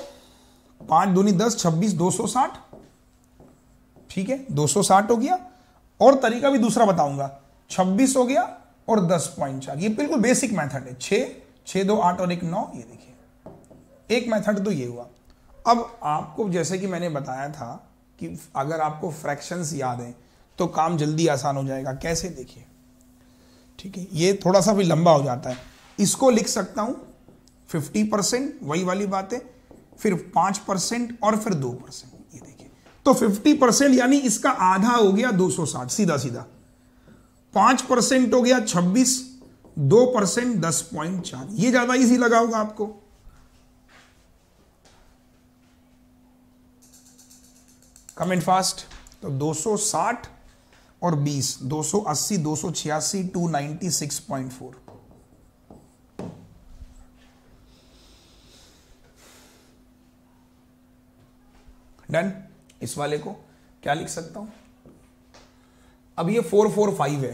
पाँच दूनी दस, छब्बीस दो सौ साठ। ठीक है, दो सौ साठ हो गया। और तरीका भी दूसरा बताऊँगा। छब्बीस हो गया और दस पॉइंट चार। ये बिल्कुल बेसिक मेथड है। छ छ दो आठ और एक नौ, ये देखिए। एक मेथड तो ये हुआ। अब आपको जैसे कि मैंने बताया था कि अगर आपको फ्रैक्शंस याद है तो काम जल्दी आसान हो जाएगा। कैसे देखिए? ठीक है, ये थोड़ा सा भी लंबा हो जाता है। इसको लिख सकता हूँ फिफ्टी परसेंट वही वाली बात है फिर पाँच परसेंट और फिर दो परसेंट, ये देखिए। तो फिफ्टी परसेंट यानी इसका आधा हो गया दो सौ साठ सीधा सीधा पाँच परसेंट हो गया छब्बीस, दो परसेंट दस पॉइंट चार। ये ज़्यादा इजी लगा होगा आपको। कमेंट फास्ट तो 260 और 20 280 286 296.4 डन इस वाले को क्या लिख सकता हूँ? अब ये फोर फोर फाइव है।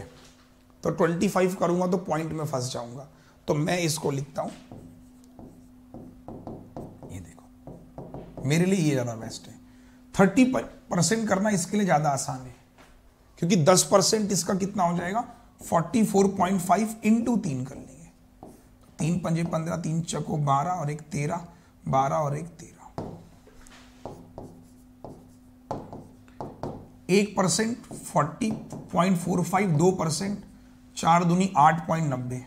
तो ट्वेंटी फाइव करूँगा तो पॉइंट में फंस जाऊँगा। तो मैं इसको लिखता हूँ। ये देखो। मेरे लिए ये ज़्यादा बेस्ट है। थर्टी परसेंट करना इसके लिए ज़्यादा आसान है। क्योंकि दस परसेंट इसका कितना हो जाएगा? Forty four point five into तीन कर लेंगे। तीन पंजे पंद्रह, तीन चको बारह और एक तेरह, बारह और एक तेरह। एक percent forty point four five, दो परसेंट, चार दूनी आठ पॉइंट नब्बे।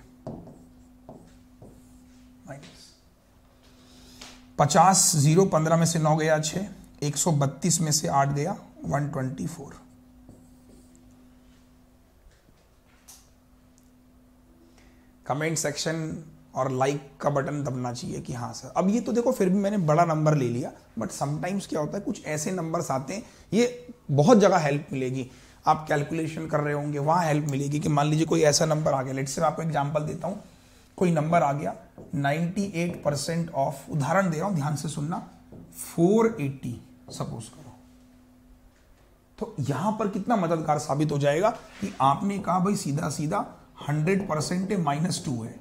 पचास, ज़ीरो, पंद्रह में से नौ गया छह। 132 में से आठ गया 124 कमेंट सेक्शन और लाइक का बटन दबना चाहिए कि हाँ सर। अब ये तो देखो, फिर भी मैंने बड़ा नंबर ले लिया, बट समटाइम्स क्या होता है, कुछ ऐसे नंबर्स आते हैं, ये बहुत जगह हेल्प मिलेगी। आप कैलकुलेशन कर रहे होंगे, वहाँ हेल्प मिलेगी कि मान लीजिए कोई ऐसा नंबर आ गया। लेट से मैं आपको एग्ज़ाम्पल देता हूँ, कोई नंबर आ गया 98 परसेंट ऑफ़ उदाहरण दे रहा हूँ, ध्यान से सुनना 480 सपोज़ करो। तो यहाँ पर कितना मददगार साबित हो जाएगा कि आपने कहा, भाई सीधा सीधा 100 परसेंट माइनस टू है।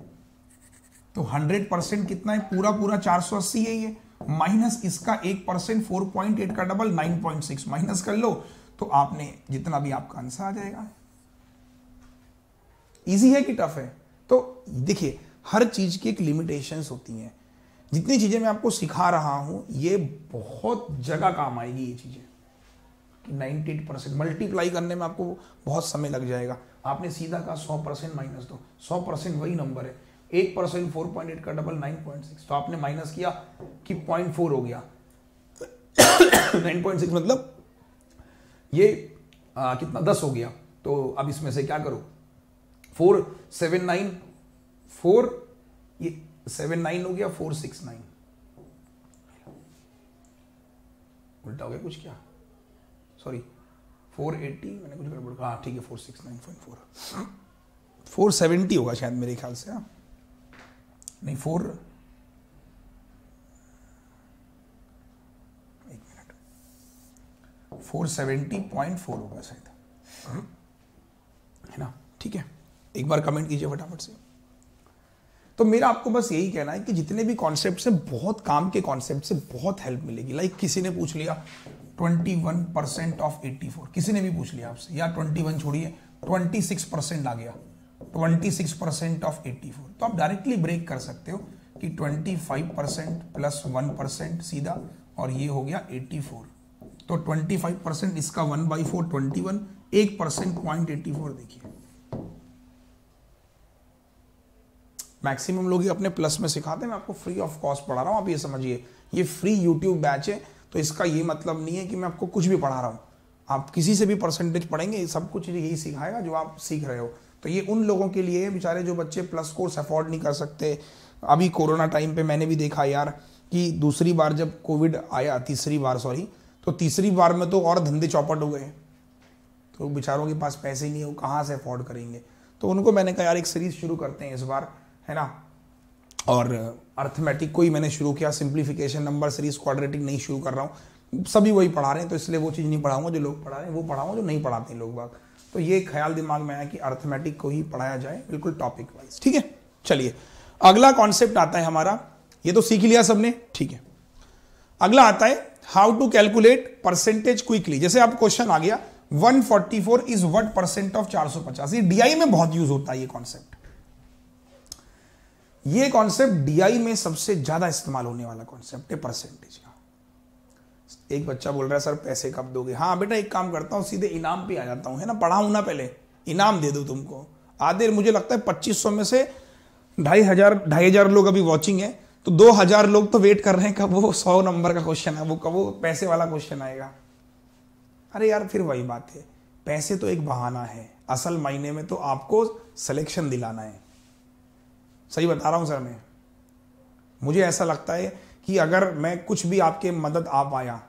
तो 100 परसेंट कितना है? पूरा पूरा 480 है ये। माइनस इसका एक परसेंट, फोर पॉइंट एट का double, nine point six. Minus कर लो तो आपने जितना भी आपका आंसर आ जाएगा। इजी है कि टफ है? तो देखिए, हर चीज़ की एक लिमिटेशंस होती हैं। जितनी चीज़ें मैं आपको सिखा रहा हूँ ये बहुत जगह काम आएगी ये चीज़ें। नाइन्टी एट परसेंट मल्टीप्लाई करने में आपको बहुत समय लग जाएगा। आपने सीधा कहा सौ परसेंट माइनस दो। सौ परसेंट वही नंबर है। एक परसेंट फोर पॉइंट एट का डबल नाइन पॉइंट सिक्स तो आपने माइनस किया कि पॉइंट फोर हो गया। नाइन पॉइंट सिक्स मतलब ये आ, कितना? दस हो गया। तो अब इसमें से क्या करो? Four seven nine four seven nine हो गया, फोर सिक्स नाइन। उल्टा हो गया कुछ क्या? सॉरी फोर एट्टी मैंने कुछ गड़बड़ हाँ ठीक है, four six nine point four. Four seventy होगा शायद मेरे ख्याल से हाँ। नहीं, फोर एक minute. Four seventy point four होगा शायद। है ना? ठीक है, एक बार कमेंट कीजिए फटाफट से। तो मेरा आपको बस यही कहना है कि जितने भी कॉन्सेप्ट से बहुत काम के कॉन्सेप्ट से बहुत हेल्प मिलेगी। लाइक किसी ने पूछ लिया 21 परसेंट ऑफ़ 84 किसी ने भी पूछ लिया आपसे या 21 छोड़िए 26 परसेंट आ गया। 26 परसेंट ऑफ़ 84 तो आप डायरेक्टली ब्रेक कर सकते हो कि 25 परसेंट प्लस वन परसेंट सीधा, और ये हो गया 84 तो 25 परसेंट इसका one by four twenty one एक परसेंट पॉइंट एटी देखिए। मैक्सिमम लोग ही अपने प्लस में सिखाते हैं। मैं आपको फ्री ऑफ़ कॉस्ट पढ़ा रहा हूँ, आप ये समझिए। ये फ्री यूट्यूब बैच है तो इसका ये मतलब नहीं है कि मैं आपको कुछ भी पढ़ा रहा हूँ। आप किसी से भी परसेंटेज पढ़ेंगे, सब कुछ यही सिखाएगा जो आप सीख रहे हो। तो ये उन लोगों के लिए बेचारे जो बच्चे प्लस कोर्स अफोर्ड नहीं कर सकते। अभी कोरोना टाइम पे मैंने भी देखा यार कि दूसरी बार जब कोविड आया, तीसरी बार सॉरी तो तीसरी बार में तो और धंधे चौपट हो गए। तो बेचारों के पास पैसे नहीं हो कहाँ से अफोर्ड करेंगे? तो उनको मैंने कहा, यार, एक सीरीज़ शुरू करते हैं इस बार। है ना? और अर्थमेटिक को ही मैंने शुरू किया सिंप्लीफिकेशन नंबर सीरीज़ क्वाड्रेटिक नहीं शुरू कर रहा हूँ। सभी वही पढ़ा रहे हैं तो इसलिए वो चीज़ नहीं पढ़ाऊँगा जो लोग पढ़ा रहे हैं, वो पढ़ाऊँगा जो नहीं पढ़ाते हैं लोग बाग। तो ये ख्याल दिमाग में आया कि अर्थमेटिक को ही पढ़ाया जाए, बिल्कुल टॉपिक वाइज ठीक है? चलिए, अगला कॉन्सेप्ट आता है हमारा। ये तो सीख लिया सबने, ठीक है। अगला आता है how to calculate percentage quickly जैसे आप क्वेश्चन आ गया 144 इज़ वट परसेंट ऑफ़ 450 ये डीआई में बहुत यूज़ होता है ये कॉन्सेप्ट ये कॉन्सेप्ट डीआई में सबसे ज़्यादा इस्तेमाल होने वाला कॉन्सेप्ट है परसेंटेज का। एक बच्चा बोल रहा है, सर, पैसे कब दोगे? हाँ बेटा, एक काम करता हूँ, सीधे इनाम पे आ जाता हूँ, है ना? पढ़ाऊं ना पहले। इनाम दे दो तुमको। आधे, मुझे लगता है पच्चीस सौ में से ढाई हज़ार ढाई हज़ार लोग अभी वॉचिंग है तो दो हज़ार लोग तो वेट कर रहे हैं, कब वो सौ नंबर का क्वेश्चन है वो कब वो पैसे वाला क्वेश्चन आएगा। अरे यार, फिर वही बात है। पैसे तो एक बहाना है। असल मायने में तो आपको सिलेक्शन दिलाना है। सही बता रहा हूँ, सर, मैं। मुझे ऐसा लगता है कि अगर मैं कुछ भी आपके मदद आ पाया,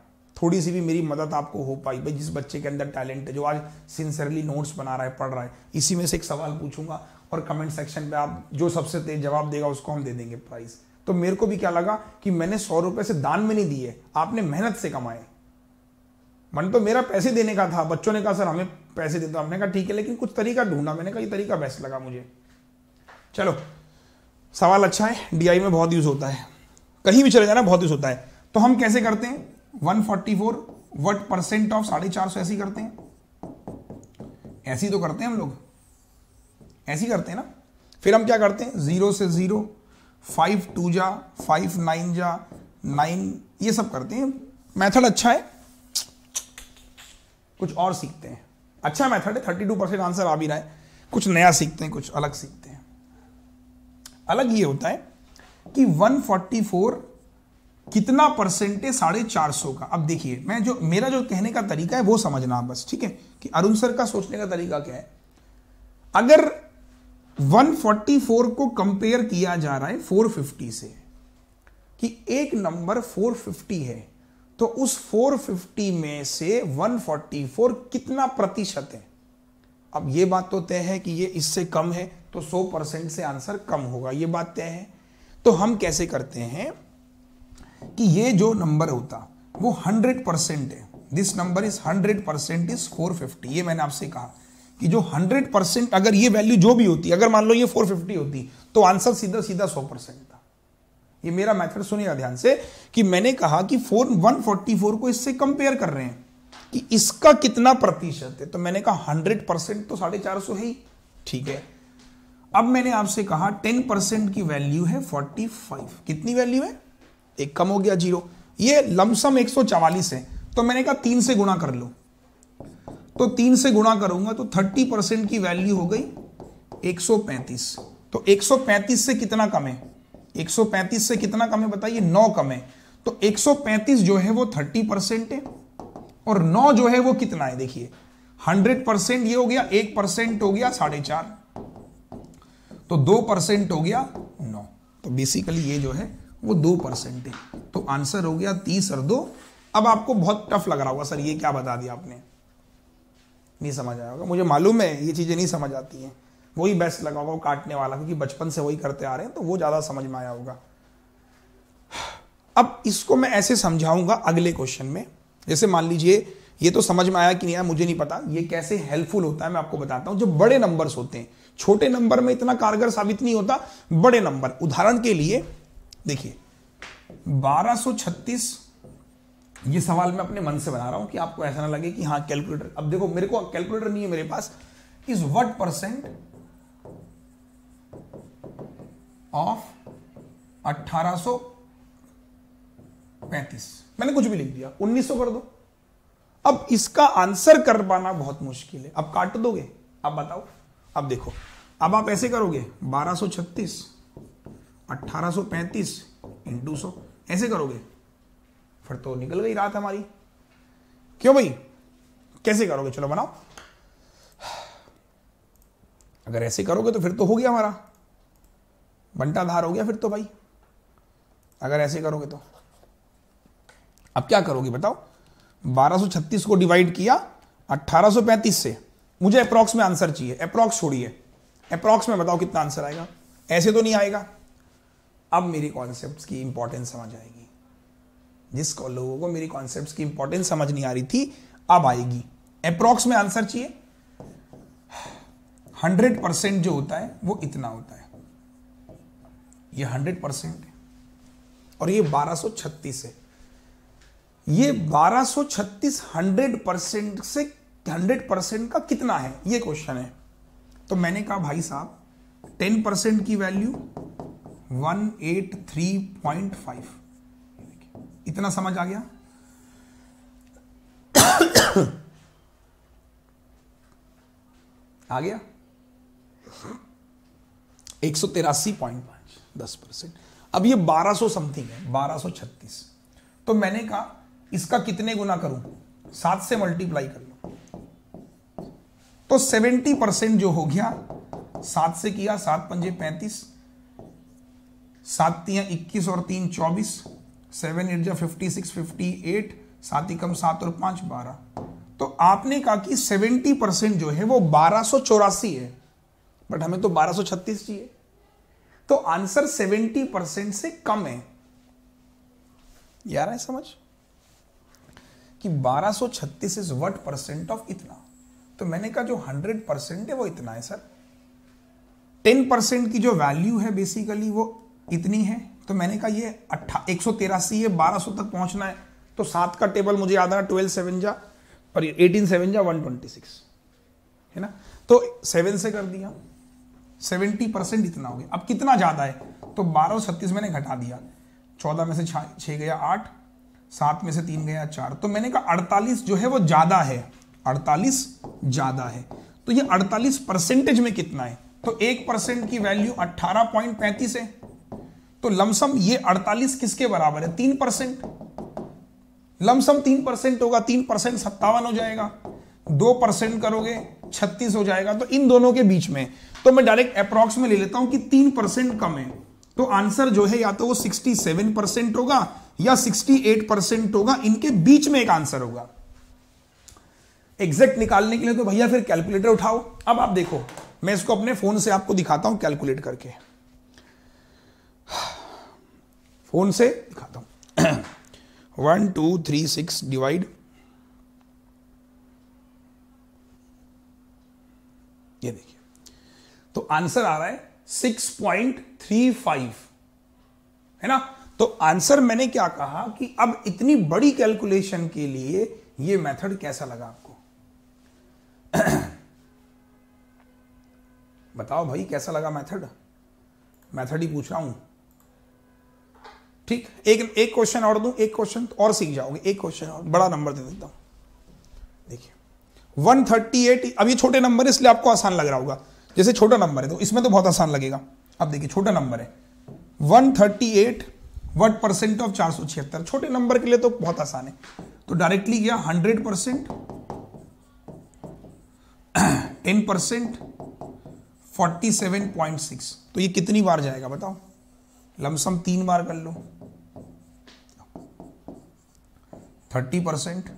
थोड़ी सी भी मेरी मदद आपको हो पाई, भाई, जिस बच्चे के अंदर टैलेंट है, जो आज सिंसियरली नोट्स बना रहा है, पढ़ रहा है, इसी में से एक सवाल पूछूँगा और कमेंट सेक्शन पे आप जो सबसे तेज जवाब देगा, उसको हम दे देंगे प्राइस तो मेरे को भी क्या लगा कि मैंने सौ रुपए से दान में नहीं दिए, आपने मेहनत से कमाए। मन तो मेरा पैसे देने का था, बच्चों ने कहा, सर, हमें पैसे दे दो। हमने कहा, ठीक है, लेकिन कुछ तरीका ढूंढा। मैंने कहा, ये तरीका बेस्ट लगा मुझे। चलो सवाल अच्छा है डीआई में बहुत यूज़ होता है। कहीं भी चले जाना, बहुत यूज़ होता है। तो हम कैसे करते हैं? 144 वट परसेंट ऑफ़ साढ़े चार सौ ऐसी करते हैं। ऐसी तो करते हैं हम लोग। ऐसी करते हैं ना। फिर हम क्या करते हैं? ज़ीरो से ज़ीरो फाइव टू जा फाइव नाइन जा नाइन ये सब करते हैं। मेथड अच्छा है। कुछ और सीखते हैं। अच्छा मेथड है थर्टी टू परसेंट आंसर आ भी रहा है। कुछ नया सीखते हैं, कुछ अलग सीखते हैं। अलग ये होता है कि 144 कितना परसेंट है साढ़े चार सौ का। अब देखिए, मैं जो, मेरा जो कहने का तरीका है वो समझना बस, ठीक है? कि अरुण सर का सोचने का तरीका क्या है? अगर 144 को कंपेयर किया जा रहा है 450 से कि एक नंबर 450 है तो उस 450 में से 144 कितना प्रतिशत है? अब यह बात तो तय है कि ये इससे कम है तो 100 परसेंट से आंसर कम होगा, ये बात तय है। तो हम कैसे करते हैं कि ये जो नंबर होता, वो 100 परसेंट है। This number is 100 percent is 450 ये मैंने आपसे कहा कि जो 100 परसेंट, अगर ये वैल्यू जो भी होती, अगर मान लो ये 450 होती तो आंसर सीधा सीधा 100 परसेंट था। ये मेरा मेथड सुनिएगा ध्यान से कि मैंने कहा कि फोर 144 को इससे कंपेयर कर रहे हैं कि इसका कितना प्रतिशत है। तो मैंने कहा 100 परसेंट तो साढ़े चार सौ है ही। ठीक है? अब मैंने आपसे कहा 10 परसेंट की वैल्यू है 45 कितनी वैल्यू है? एक कम हो गया ज़ीरो ये लमसम 144 है। तो मैंने कहा तीन से गुणा कर लो। तो तीन से गुणा करूँगा तो 30 परसेंट की वैल्यू हो गई 135 तो 135 से कितना कम है? 135 से कितना कम है बताइए? 9 कम है। तो 135 जो है वो 30 परसेंट है। और 9 जो है वो कितना है? देखिए 100 परसेंट ये हो गया, एक परसेंट हो गया साढ़े चार. तो दो परसेंट हो गया नौ। तो बेसिकली ये जो है, वो दो परसेंट है। तो आंसर हो गया तीस और दो। अब आपको बहुत टफ लग रहा होगा, सर, ये क्या बता दिया आपने? नहीं समझ आया होगा। मुझे मालूम है, ये चीज़ें नहीं समझ आती हैं। वही बेस्ट लगा होगा, वो काटने वाला, क्योंकि बचपन से वही करते आ रहे हैं तो वो ज़्यादा समझ में आया होगा। अब इसको मैं ऐसे समझाऊँगा अगले क्वेश्चन में। जैसे मान लीजिए, ये तो समझ में आया कि नहीं आया, मुझे नहीं पता। ये कैसे हेल्पफुल होता है, मैं आपको बताता हूँ। जो बड़े नंबर्स होते हैं छोटे नंबर में इतना कारगर साबित नहीं होता, बड़े नंबर। उदाहरण के लिए, देखिए 1236 ये सवाल मैं अपने मन से बना रहा हूँ कि आपको ऐसा ना लगे कि हाँ कैलकुलेटर अब देखो, मेरे को कैलकुलेटर नहीं है मेरे पास। इज़ वट परसेंट ऑफ़ 1835 मैंने कुछ भी लिख दिया 1900 कर दो। अब इसका आंसर कर पाना बहुत मुश्किल है। अब काट दोगे? आप बताओ। अब देखो, अब आप ऐसे करोगे 1236 1835 इंटू सौ ऐसे करोगे। फिर तो निकल गई रात हमारी। क्यों भाई? कैसे करोगे? चलो बनाओ। अगर ऐसे करोगे तो फिर तो हो गया हमारा। बंटा धार हो गया फिर तो भाई। अगर ऐसे करोगे तो। अब क्या करोगे बताओ? 1236 को डिवाइड किया 1835 से। मुझे अप्रॉक्स में आंसर चाहिए। अप्रॉक्स छोड़िए। अप्रॉक्स में बताओ कितना आंसर आएगा। ऐसे तो नहीं आएगा। अब मेरी कॉन्सेप्ट की इंपॉर्टेंस समझ आएगी। जिस लोगों को मेरी कॉन्सेप्ट की इंपॉर्टेंस समझ नहीं आ रही थी, अब आएगी। अप्रॉक्स में आंसर चाहिए। हंड्रेड परसेंट जो होता है, वो इतना होता है। ये हंड्रेड परसेंट है। और ये बारह सौ छत्तीस है। ये 1236 हंड्रेड परसेंट से हंड्रेड परसेंट का कितना है? ये क्वेश्चन है। तो मैंने कहा, भाई साहब, टेन परसेंट की value one eight three point five. इतना समझ आ गया? आ गया? एक सौ तिरासी पॉइंट पाँच दस परसेंट। अब ये बारह सौ समथिंग है, बारह सौ छत्तीस। तो मैंने कहा, इसका कितने गुना करूँ? सात से मल्टीप्लाई कर। तो सेवेंटी परसेंट जो हो गया, सात से किया, सात पंजे पैंतीस, सात तिया इक्कीस और तीन चौबीस, सेवन एट जा फिफ्टी सिक्स, फिफ्टी एट, सात ही कम सात और पाँच बारह। तो आपने कहा कि सेवेंटी परसेंट जो है वो बारह सौ चौरासी है, बट हमें तो बारह सौ छत्तीस चाहिए। तो आंसर सेवेंटी परसेंट से कम है। यार है समझ कि 1236 इज़ वट परसेंट ऑफ़ इतना? तो मैंने कहा जो 100 परसेंट है वो इतना है, सर। टेन परसेंट की जो वैल्यू है बेसिकली वो इतनी है। तो मैंने कहा ये अट्ठा, एक सौ तेरासी है, बारह सौ तक पहुँचना है। तो सात का टेबल मुझे याद आ रहा ट्वेल्व सेवन जा और एटीन सेवन जा वन ट्वेंटी सिक्स है ना? तो सेवन से कर दिया, सेवेंटी परसेंट इतना हो गया। अब कितना ज़्यादा है? तो बारह छत्तीस मैंने घटा दिया। चौदह में से छह गया आठ, सात में से तीन गया चार। तो मैंने कहा अड़तालीस जो है वो ज़्यादा है। अड़तालीस ज़्यादा है। तो ये अड़तालीस परसेंटेज में कितना है? तो एक परसेंट की वैल्यू अट्ठारह पॉइंट पैंतीस है। तो लमसम ये 48 किसके बराबर है? तीन परसेंट लमसम तीन परसेंट होगा, तीन परसेंट सत्तावन हो जाएगा। दो परसेंट करोगे, छत्तीस हो जाएगा। तो इन दोनों के बीच में तो मैं डायरेक्ट अप्रॉक्स में ले लेता हूँ कि तीन परसेंट कम है। तो आंसर जो है, या तो वो सिक्सटी सेवन परसेंट होगा, या सिक्सटी एट परसेंट होगा, इनके बीच में एक आंसर होगा। एग्जैक्ट निकालने के लिए तो भैया फिर कैलकुलेटर उठाओ। अब आप देखो, मैं इसको अपने फ़ोन से आपको दिखाता हूँ कैलकुलेट करके। फ़ोन से दिखाता हूँ। One, two, three, six divide. ये देखिए। तो आंसर आ रहा है सिक्स पॉइंट थ्री फाइव। है ना? तो आंसर मैंने क्या कहा कि अब इतनी बड़ी कैलकुलेशन के लिए ये मेथड कैसा लगा आपको बताओ भाई, कैसा लगा मेथड मेथड ही पूछ रहा हूँ। ठीक, एक एक क्वेश्चन और दूँ, एक क्वेश्चन और सीख जाओगे, एक क्वेश्चन और, बड़ा नंबर दे देता हूँ। देखिए 138 अब ये छोटे नंबर है, इसलिए आपको आसान लग रहा होगा। जैसे छोटा नंबर है तो इसमें तो बहुत आसान लगेगा। अब देखिए, छोटा नंबर है। 138 वट परसेंट ऑफ़ चार सौ छिहत्तर छोटे नंबर के लिए तो बहुत आसान है। तो डायरेक्टली गया 100 percent ten percent forty seven point six तो ये कितनी बार जाएगा बताओ? लमसम तीन बार कर लो। थर्टी परसेंट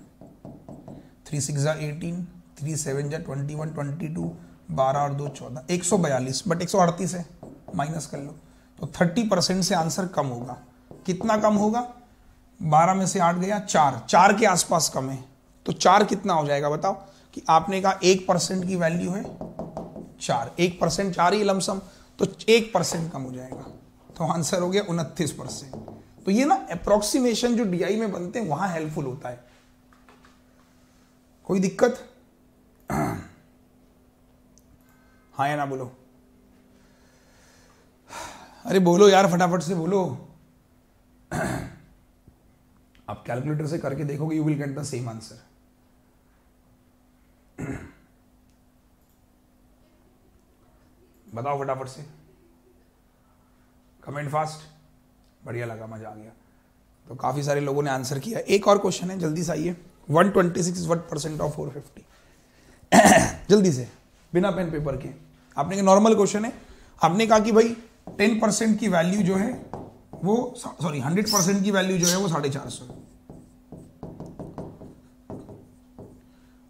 थ्री सिक्स जा एटीन थ्री सेवन जा ट्वेंटी वन ट्वेंटी टू बारह और दो चौदह एक सौ बयालीस बट एक सौ अड़तीस है माइनस कर लो। तो थर्टी परसेंट से आंसर कम होगा। कितना कम होगा? बारह में से आठ गया, चार। चार के आसपास कम है। तो चार कितना हो जाएगा बताओ? कि आपने कहा एक परसेंट की वैल्यू है चार, एक परसेंट चार ही लमसम तो एक परसेंट कम हो जाएगा। तो आंसर हो गया उनतीस परसेंट। तो ये ना अप्रोक्सीमेशन जो डीआई में बनते हैं, वहाँ हेल्पफुल होता है। कोई दिक्कत? हाँ या ना बोलो? अरे बोलो यार, फटाफट से बोलो। आप कैलकुलेटर से करके देखोगे you will get the same answer बताओ फटाफट से। कमेंट फास्ट बढ़िया लगा, मज़ा आ गया। तो काफ़ी सारे लोगों ने आंसर किया। एक और क्वेश्चन है, जल्दी से आइए। 126 वट परसेंट ऑफ़ 450 जल्दी से, बिना पेन पेपर के। आपने नॉर्मल क्वेश्चन है। आपने कहा कि भाई टेन परसेंट की वैल्यू जो है, वो सॉरी हंड्रेड परसेंट की वैल्यू जो है, वो साढ़े चार सौ।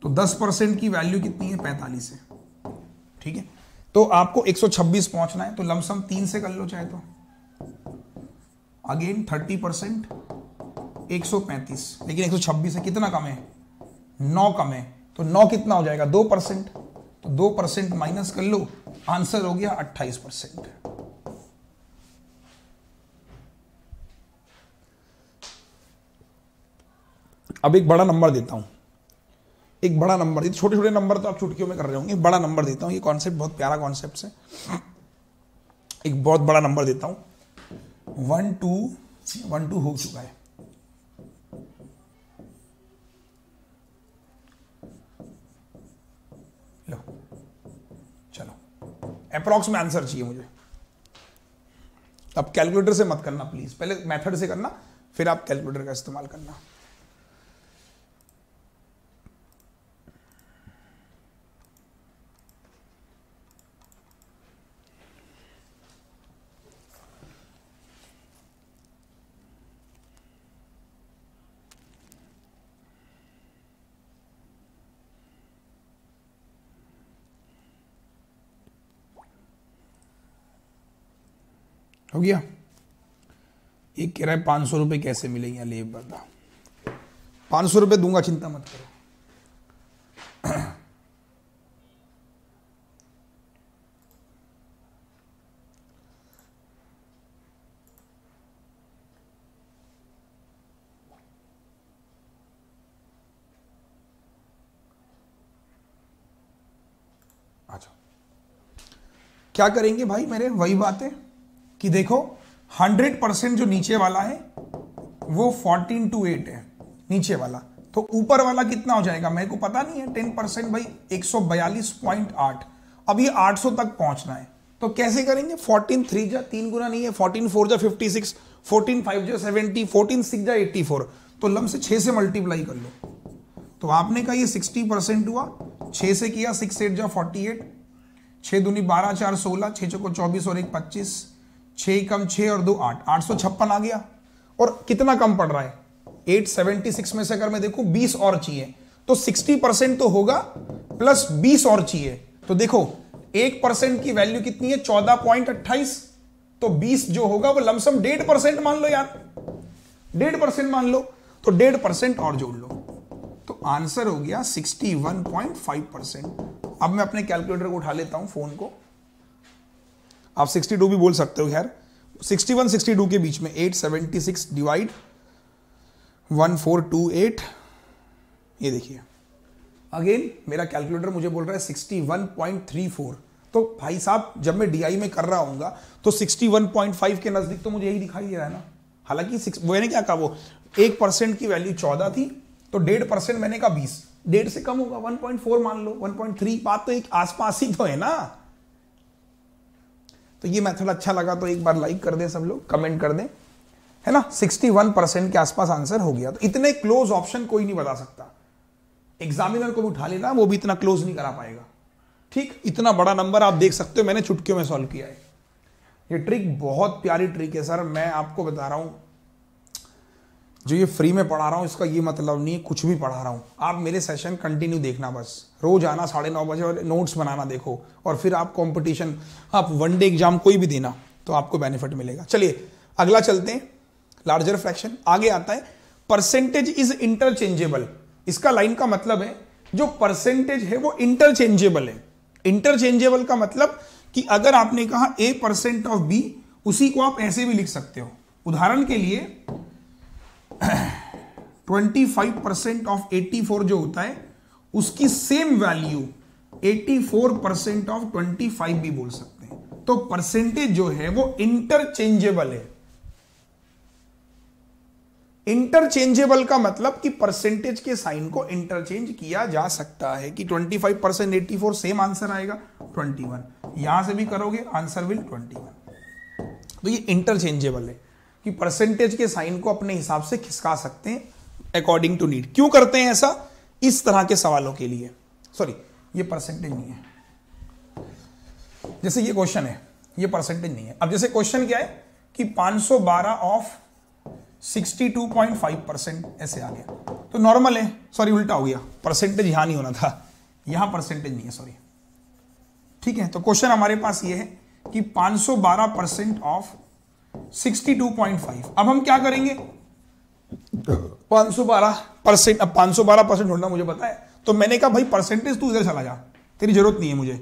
तो दस परसेंट की वैल्यू कितनी है? पैंतालीस है। ठीक है? तो आपको 126 पहुँचना है तो लमसम तीन से कर लो चाहे तो। अगेन 30 परसेंट एक सौ पैंतीस। लेकिन 126 है कितना कम है? नौ कम है। तो नौ कितना हो जाएगा? दो परसेंट। तो दो परसेंट माइनस कर लो, आंसर हो गया अट्ठाईस परसेंट। अब एक बड़ा नंबर देता हूँ। एक बड़ा नंबर छोटे छोटे नंबर तो आप चुटकियों में कर रहे होंगे बड़ा नंबर देता हूँ, ये कॉन्सेप्ट बहुत प्यारा कॉन्सेप्ट है। एक बहुत बड़ा नंबर देता हूँ। वन टू वन टू हो चुका है। लो, चलो। अप्रोक्स में आंसर चाहिए मुझे। अब कैलकुलेटर से मत करना प्लीज़ पहले मेथड से करना, फिर आप कैलकुलेटर का इस्तेमाल करना। हो गया। एक कह रहा है, पाँच सौ रुपये कैसे मिलेंगे ले बता पाँच सौ रुपये दूँगा, चिंता मत करो। अच्छा। क्या करेंगे भाई मेरे? वही बात। कि देखो 100 परसेंट जो नीचे वाला है, वो 14 टू 8 है, नीचे वाला। तो ऊपर वाला कितना हो जाएगा? मेरे को पता नहीं है 10 परसेंट भाई 142.8 अब ये 800 तक पहुँचना है। तो कैसे करेंगे? 14 थ्री जा, तीन गुना नहीं है 14 फोर जा 56 14 फाइव जा 70 14 सिक्स जा 84 तो लम से 6 से मल्टीप्लाई कर लो। तो आपने कहा ये 60 परसेंट हुआ 6 से किया सिक्स एट जा 48 छह दूनी बारह, चार सोलह, छह चौको चौबीस और एक पच्चीस। छह कम छह और दो आठ। आठ सौ छप्पन आ गया। और कितना कम पड़ रहा है? एट सेवेंटी सिक्स में से अगर मैं देखूँ, बीस और चाहिए। तो सिक्सटी परसेंट तो होगा, प्लस बीस और चाहिए। तो देखो, एक परसेंट की वैल्यू कितनी है? चौदह पॉइंट अट्ठाईस। तो बीस जो होगा, वो लमसम डेढ़ परसेंट मान लो यार। डेढ़ परसेंट मान लो। तो डेढ़ परसेंट और जोड़ लो। तो आंसर हो गया sixty one point five percent. अब मैं अपने कैलकुलेटर को उठा लेता हूँ, फ़ोन को। आप 62 भी बोल सकते हो खैर 61 62 के बीच में 876 डिवाइड 1428 ये देखिए। अगेन मेरा कैलकुलेटर मुझे बोल रहा है 61.34 तो भाई साहब, जब मैं डीआई में कर रहा हूँ तो 61.5 के नज़दीक तो मुझे यही दिखाई दे रहा है ना। हालाँकि मैंने क्या कहा, वो एक परसेंट की वैल्यू चौदह थी तो डेढ़ परसेंट मैंने कहा बीस। डेढ़ से कम होगा 1.4 मान लो 1.3 बात तो एक आसपास ही तो है ना। तो ये मेथड अच्छा लगा तो एक बार लाइक कर दें सब लोग कमेंट कर दें। है ना? 61 परसेंट के आसपास आंसर हो गया। तो इतने क्लोज ऑप्शन कोई नहीं बता सकता। एग्जामिनर को भी उठा लेना, वो भी इतना क्लोज नहीं करा पाएगा। ठीक? इतना बड़ा नंबर आप देख सकते हो, मैंने चुटकियों में सॉल्व किया है। ये ट्रिक बहुत प्यारी ट्रिक है सर मैं आपको बता रहा हूँ जो ये फ्री में पढ़ा रहा हूँ, इसका ये मतलब नहीं है, कुछ भी पढ़ा रहा हूँ। आप मेरे सेशन कंटिन्यू देखना बस। रोज आना साढ़े नौ बजे और नोट्स बनाना देखो। और फिर आप कंपटीशन आप वन डे एग्ज़ाम कोई भी देना तो आपको बेनिफिट मिलेगा। चलिए, अगला चलते हैं। लार्जर फ्रैक्शन आगे आता है। परसेंटेज इज़ इंटरचेंजेबल इसका लाइन का मतलब है, जो परसेंटेज है वो इंटरचेंजेबल है। इंटरचेंजेबल का मतलब कि अगर आपने कहा ए परसेंट ऑफ़ बी उसी को आप ऐसे भी लिख सकते हो। उदाहरण के लिए 25 परसेंट ऑफ़ 84 जो होता है, उसकी सेम वैल्यू 84 परसेंट ऑफ़ 25 भी बोल सकते हैं। तो परसेंटेज जो है, वो इंटरचेंजेबल है। इंटरचेंजेबल का मतलब कि परसेंटेज के साइन को इंटरचेंज किया जा सकता है कि 25 परसेंट एट्टी सेम आंसर आएगा 21 यहाँ से भी करोगे आंसर विल 21 तो ये इंटरचेंजेबल है। कि परसेंटेज के साइन को अपने हिसाब से खिसका सकते हैं अकॉर्डिंग टू नीड क्यों करते हैं ऐसा? इस तरह के सवालों के लिए। सॉरी ये परसेंटेज नहीं है। जैसे ये क्वेश्चन है, ये परसेंटेज नहीं है। अब जैसे क्वेश्चन क्या है? कि 512 ऑफ़ 62.5 परसेंट ऐसे आ गया। तो नॉर्मल है। सॉरी उल्टा हो गया। परसेंटेज यहाँ नहीं होना था। यहाँ परसेंटेज नहीं है सॉरी ठीक है तो क्वेश्चन हमारे पास ये है कि 512 परसेंट ऑफ़ 62.5 अब हम क्या करेंगे? 512 परसेंट, अब 512 परसेंट ढूंढना मुझे पता है। तो मैंने कहा, भाई परसेंटेज तू इधर चला जा। तेरी ज़रूरत नहीं है मुझे।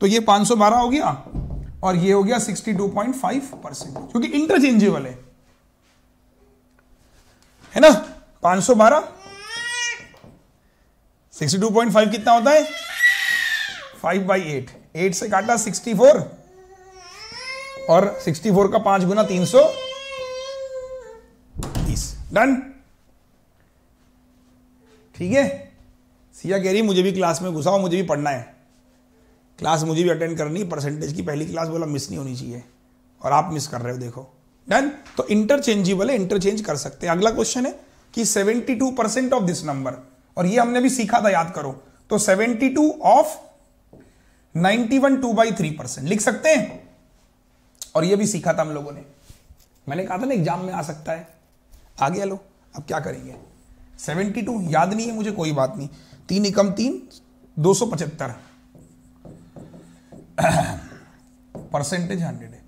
तो ये 512 हो गया और ये हो गया 62.5 परसेंट, क्योंकि इंटरचेंजेबल है। है ना? 512 सिक्सटी टू पॉइंट फाइव कितना होता है? Five by eight. एट से काटा सिक्सटी फोर। और सिक्सटी फोर का पाँच गुना तीन सौ तीस। डन ठीक है? सिया कह रही मुझे भी क्लास में घुसाओ, मुझे भी पढ़ना है। क्लास मुझे भी अटेंड करनी परसेंटेज की पहली क्लास बोला मिस नहीं होनी चाहिए। और आप मिस कर रहे हो, देखो। डन तो इंटरचेंजेबल है इंटरचेंज कर सकते हैं। अगला क्वेश्चन है कि 72 परसेंट ऑफ़ दिस नंबर और ये हमने भी सीखा था, याद करो। तो 72 of 91 two by three percent लिख सकते हैं? और ये भी सीखा था हम लोगों ने। मैंने कहा था ना, एग्ज़ाम में आ सकता है। आ गया लो, अब क्या करेंगे? 72 याद नहीं है मुझे, कोई बात नहीं। तीन एकम तीन, दो सौ पचहत्तर। परसेंटेज हंड्रेड है।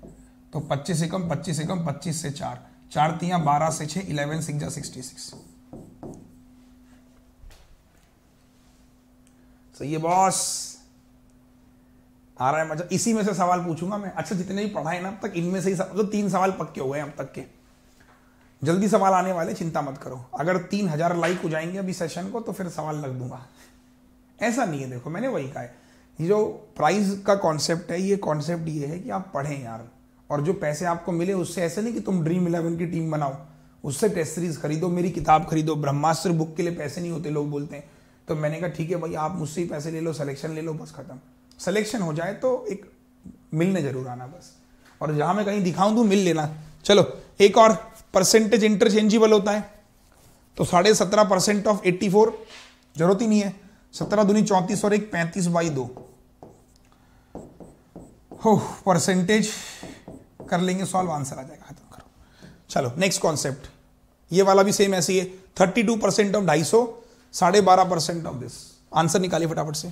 तो 25 एकम 25 एकम 25 से चार। चार तिया, बारह से छह, इलेवन, सिक्स सिक्सटी सिक्स। सही है, बॉस। आ रहा है मतलब इसी में से सवाल पूछूँगा मैं। अच्छा जितने भी पढ़ाए ना, अब तक इनमें से ही सवाल तो तीन सवाल पक्के हो गए अब तक के। जल्दी सवाल आने वाले, चिंता मत करो। अगर तीन हज़ार लाइक हो जाएँगे अभी सेशन को तो फिर सवाल लग दूँगा। ऐसा नहीं है, देखो, मैंने वही कहा है। ये जो प्राइज का कॉन्सेप्ट है, ये कॉन्सेप्ट ये है कि आप पढ़ें यार। और जो पैसे आपको मिले, उससे ऐसे नहीं कि तुम ड्रीम इलेवन की टीम बनाओ। उससे टेस्ट सीरीज़ खरीदो, मेरी किताब खरीदो। ब्रह्मास्त्र बुक के लिए पैसे नहीं होते, लोग बोलते हैं। तो मैंने कहा, ठीक है भाई, आप मुझसे ही पैसे ले लो सिलेक्शन ले लो, बस खत्म। सिलेक्शन हो जाए तो एक मिलने ज़रूर आना बस। और जहाँ मैं कहीं दिखाऊँ तो मिल लेना। चलो, एक और परसेंटेज इंटरचेंजेबल होता है। तो साढ़े सत्रह परसेंट ऑफ़ एट्टी फोर ज़रूरत ही नहीं है। सत्रह दूनी चौंतीस और एक पैंतीस बाई दो। हो परसेंटेज कर लेंगे सॉल्व आंसर आ जाएगा, खत्म करो। चलो नेक्स्ट कॉन्सेप्ट ये वाला भी सेम ऐसी है थर्टी टू परसेंट ऑफ़ ढाई सौ, साढ़े बारह परसेंट ऑफ़ दिस आंसर निकालिए फटाफट से।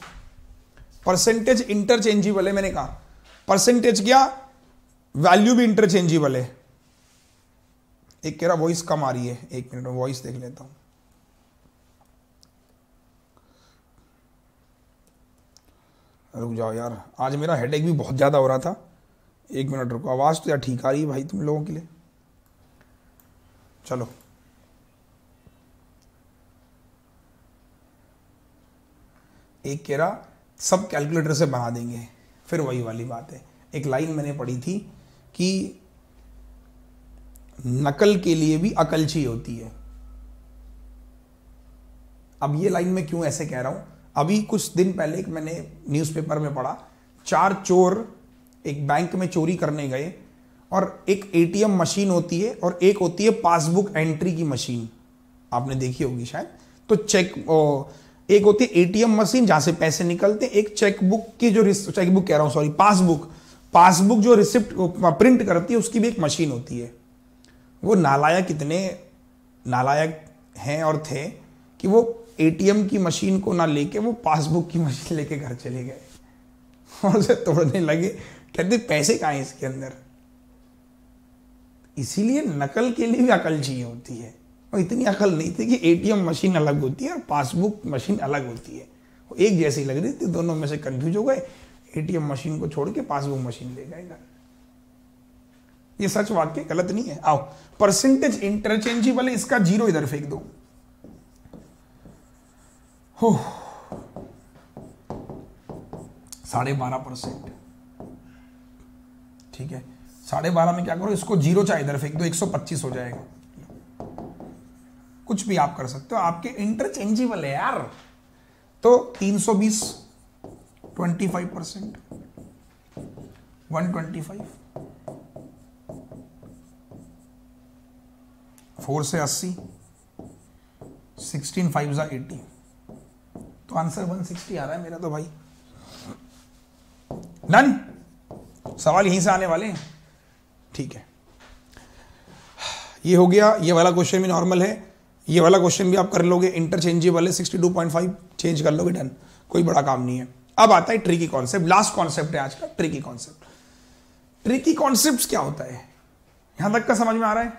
परसेंटेज इंटरचेंजेबल है, मैंने कहा। परसेंटेज क्या? वैल्यू भी इंटरचेंजेबल है। एक कह रहा वॉइस कम आ रही है। एक मिनट, में वॉइस देख लेता हूँ। रुक जाओ यार, आज मेरा हेडेक भी बहुत ज़्यादा हो रहा था। एक मिनट रुको, आवाज़ तो यार ठीक आ रही है भाई तुम लोगों के लिए। चलो। एक कह रहा सब कैलकुलेटर से बना देंगे। फिर वही वाली बात है। एक लाइन मैंने पढ़ी थी कि नकल के लिए भी अकल चाहिए होती है। अब ये लाइन में क्यों ऐसे कह रहा हूँ? अभी कुछ दिन पहले एक मैंने न्यूज़पेपर में पढ़ा, चार चोर एक बैंक में चोरी करने गए और एक एटीएम मशीन होती है और एक होती है पासबुक एंट्री की मशीन आपने देखी होगी शायद? तो चेक एक होती है एटीएम मशीन जहाँ से पैसे निकलते एक चेकबुक की जो चेकबुक कह रहा हूँ सॉरी पासबुक पासबुक जो रिसिप्ट प्रिंट करती है, उसकी भी एक मशीन होती है। वो नालायक इतने नालायक हैं और थे कि वो एटीएम की मशीन को ना लेके वो पासबुक की मशीन लेके घर चले गए। और उसे तोड़ने लगे। कहते, पैसे कहाँ इसके अंदर? इसीलिए नकल के लिए भी अकल चाहिए होती है। और इतनी अकल नहीं थी कि एटीएम मशीन अलग होती है और पासबुक मशीन अलग होती है। एक जैसी लग रही थी, दोनों में से कंफ्यूज हो गए। एटीएम मशीन को छोड़ के पासबुक मशीन ले गए ये सच वाक्य गलत नहीं है। आओ परसेंटेज इंटरचेंजेबल है, इसका ज़ीरो इधर फेंक दो। हो। साढ़े बारह परसेंट ठीक है? साढ़े बारह में क्या करो, इसको ज़ीरो चाहे इधर फेंक दो, एक सौ पच्चीस हो जाएगा। कुछ भी आप कर सकते हो। आपके इंटरचेंजेबल है यार। तो तीन सौ बीस twenty five percent one twenty five four से अस्सी सिक्सटीन फाइव ज़ा एटी तो आंसर वन सिक्सटी आ रहा है मेरा तो भाई। डन सवाल यहीं से आने वाले हैं। ठीक है। ये हो गया, ये वाला क्वेश्चन भी नॉर्मल है। ये वाला क्वेश्चन भी आप कर लोगे इंटरचेंजेबल है sixty two point five change कर लोगे डन कोई बड़ा काम नहीं है। अब आता है ट्रिकी कॉन्सेप्ट लास्ट कॉन्सेप्ट है आज का ट्रिकी कॉन्सेप्ट ट्रिकी कॉन्सेप्ट क्या होता है? यहाँ तक का समझ में आ रहा है?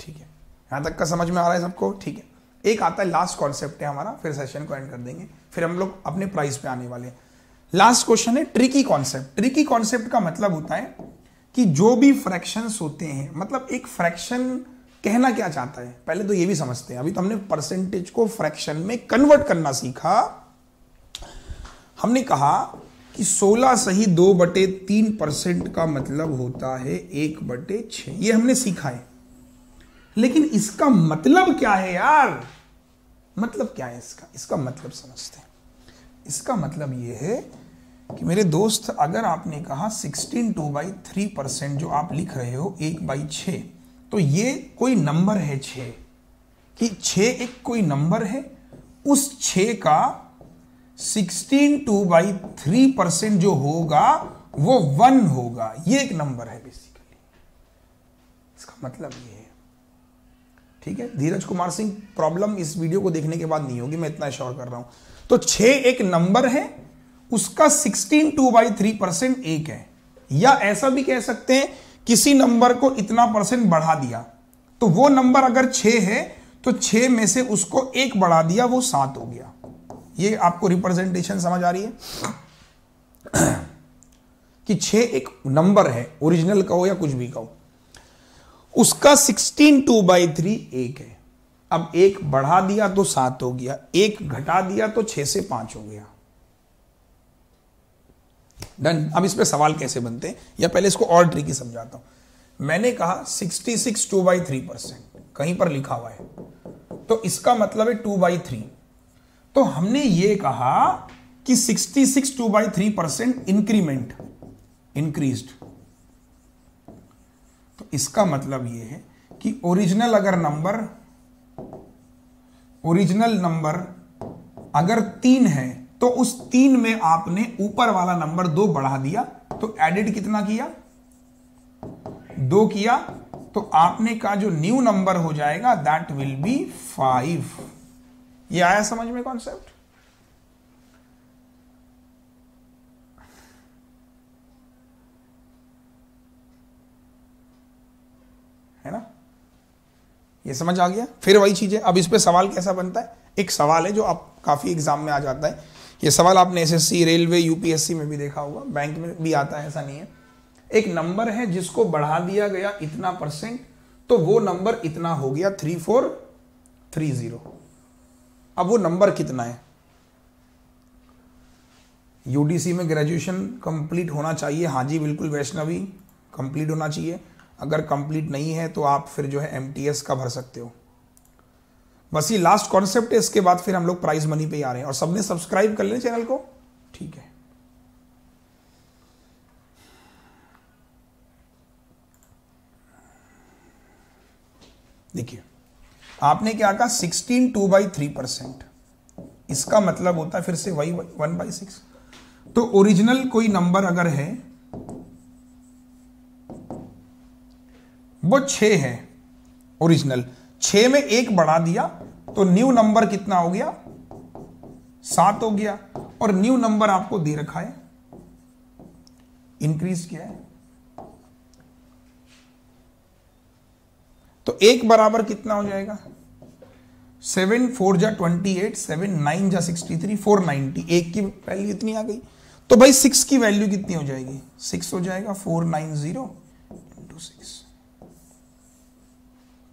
ठीक है। यहाँ तक का समझ में आ रहा है सबको? ठीक है। एक आता है लास्ट कॉन्सेप्ट है हमारा, फिर सेशन को एंड कर देंगे। फिर हम लोग अपने प्राइस पे आने वाले लास्ट क्वेश्चन है ट्रिकी कॉन्सेप्ट ट्रिकी कॉन्सेप्ट का मतलब होता है कि जो भी फ्रैक्शंस होते हैं मतलब एक फ्रैक्शन कहना क्या चाहता है? पहले तो ये भी समझते हैं। अभी तो हमने परसेंटेज को फ्रैक्शन में कन्वर्ट करना सीखा। हमने कहा कि 16 सही दो बटे तीन परसेंट का मतलब होता है एक बटे छ ये हमने सीखा है। लेकिन इसका मतलब क्या है यार? मतलब क्या है इसका? इसका मतलब समझते हैं। इसका मतलब ये है कि मेरे दोस्त, अगर आपने कहा 16 टू बाई थ्री परसेंट जो आप लिख रहे हो, एक बाई छ तो ये कोई नंबर है छ कि छ एक कोई नंबर है, उस छ का 16 टू बाई थ्री परसेंट जो होगा, वो वन होगा। ये एक नंबर है बेसिकली इसका मतलब ये है। ठीक है? धीरज कुमार सिंह प्रॉब्लम इस वीडियो को देखने के बाद नहीं होगी, मैं इतना श्योर कर रहा हूँ। तो छ एक नंबर है, उसका 16 टू बाई थ्री परसेंट एक है। या ऐसा भी कह सकते हैं किसी नंबर को इतना परसेंट बढ़ा दिया तो वो नंबर अगर छ है तो छ में से उसको एक बढ़ा दिया, वो सात हो गया। ये आपको रिप्रेजेंटेशन समझ आ रही है? कि छ एक नंबर है ओरिजिनल कहो या कुछ भी कहो। उसका 16 टू बाई थ्री एक है। अब एक बढ़ा दिया तो सात हो गया, एक घटा दिया तो छह से पाँच हो गया। डन। अब इस पर सवाल कैसे बनते हैं? या पहले इसको और ट्रिकी समझाता हूँ। मैंने कहा 66 टू बाई थ्री परसेंट कहीं पर लिखा हुआ है। तो इसका मतलब है टू बाई थ्री तो हमने ये कहा कि 66 two by three percent increment increase तो इसका मतलब ये है कि ओरिजिनल अगर नंबर ओरिजिनल नंबर अगर तीन है तो उस तीन में आपने ऊपर वाला नंबर दो बढ़ा दिया तो एडिड कितना किया? दो किया तो आपने का जो न्यू नंबर हो जाएगा दैट विल बी फाइव ये आया समझ में कॉन्सेप्ट है ना? ये समझ आ गया? फिर वही चीज़ है अब इस पे सवाल कैसा बनता है? एक सवाल है जो आप काफ़ी एग्ज़ाम में आ जाता है। ये सवाल आपने एसएससी रेलवे यूपीएससी में भी देखा होगा। बैंक में भी आता है, ऐसा नहीं है। एक नंबर है जिसको बढ़ा दिया गया इतना परसेंट तो वो नंबर इतना हो गया थ्री फोर थ्री ज़ीरो। अब वो नंबर कितना है? यूडीसी में ग्रेजुएशन कंप्लीट होना चाहिए। हाँ जी, बिल्कुल वैष्णवी कंप्लीट होना चाहिए। अगर कंप्लीट नहीं है तो आप फिर जो है एमटीएस का भर सकते हो। बस ये लास्ट कॉन्सेप्ट है, इसके बाद फिर हम लोग प्राइज मनी पे आ रहे हैं। और सबने सब्सक्राइब कर लें चैनल को। ठीक है। देखिए, आपने क्या कहा? Sixteen two by three percent इसका मतलब होता है फिर से वही वन बाई सिक्स तो ओरिजिनल कोई नंबर अगर है, वो छ है ओरिजिनल छ में एक बढ़ा दिया तो न्यू नंबर कितना हो गया? सात हो गया। और न्यू नंबर आपको दे रखा है। इंक्रीज किया है। तो एक बराबर कितना हो जाएगा? सेवन फोर जा ट्वेंटी एट सेवन नाइन जा सिक्सटी थ्री फोर नाइनटी एक की वैल्यू इतनी आ गई। तो भाई सिक्स की वैल्यू कितनी हो जाएगी? सिक्स हो जाएगा four nine zero into six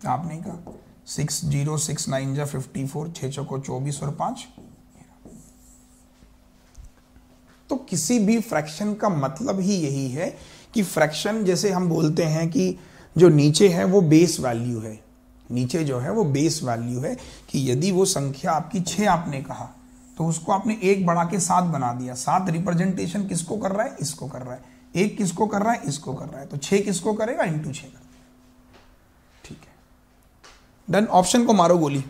आपने कहा। सिक्स ज़ीरो सिक्स नाइन जा फिफ्टी फोर छः चौको चौबीस और पाँच। तो किसी भी फ्रैक्शन का मतलब ही यही है कि फ्रैक्शन जैसे हम बोलते हैं कि जो नीचे है वो बेस वैल्यू है। नीचे जो है वो बेस वैल्यू है कि यदि वो संख्या आपकी छः आपने कहा तो उसको आपने एक बढ़ा के सात बना दिया। सात रिप्रेजेंटेशन किसको कर रहा है? इसको कर रहा है। एक किसको कर रहा है? इसको कर रहा है। तो छः किसको करेगा? इंटू छः डन ऑप्शन को मारो गोली।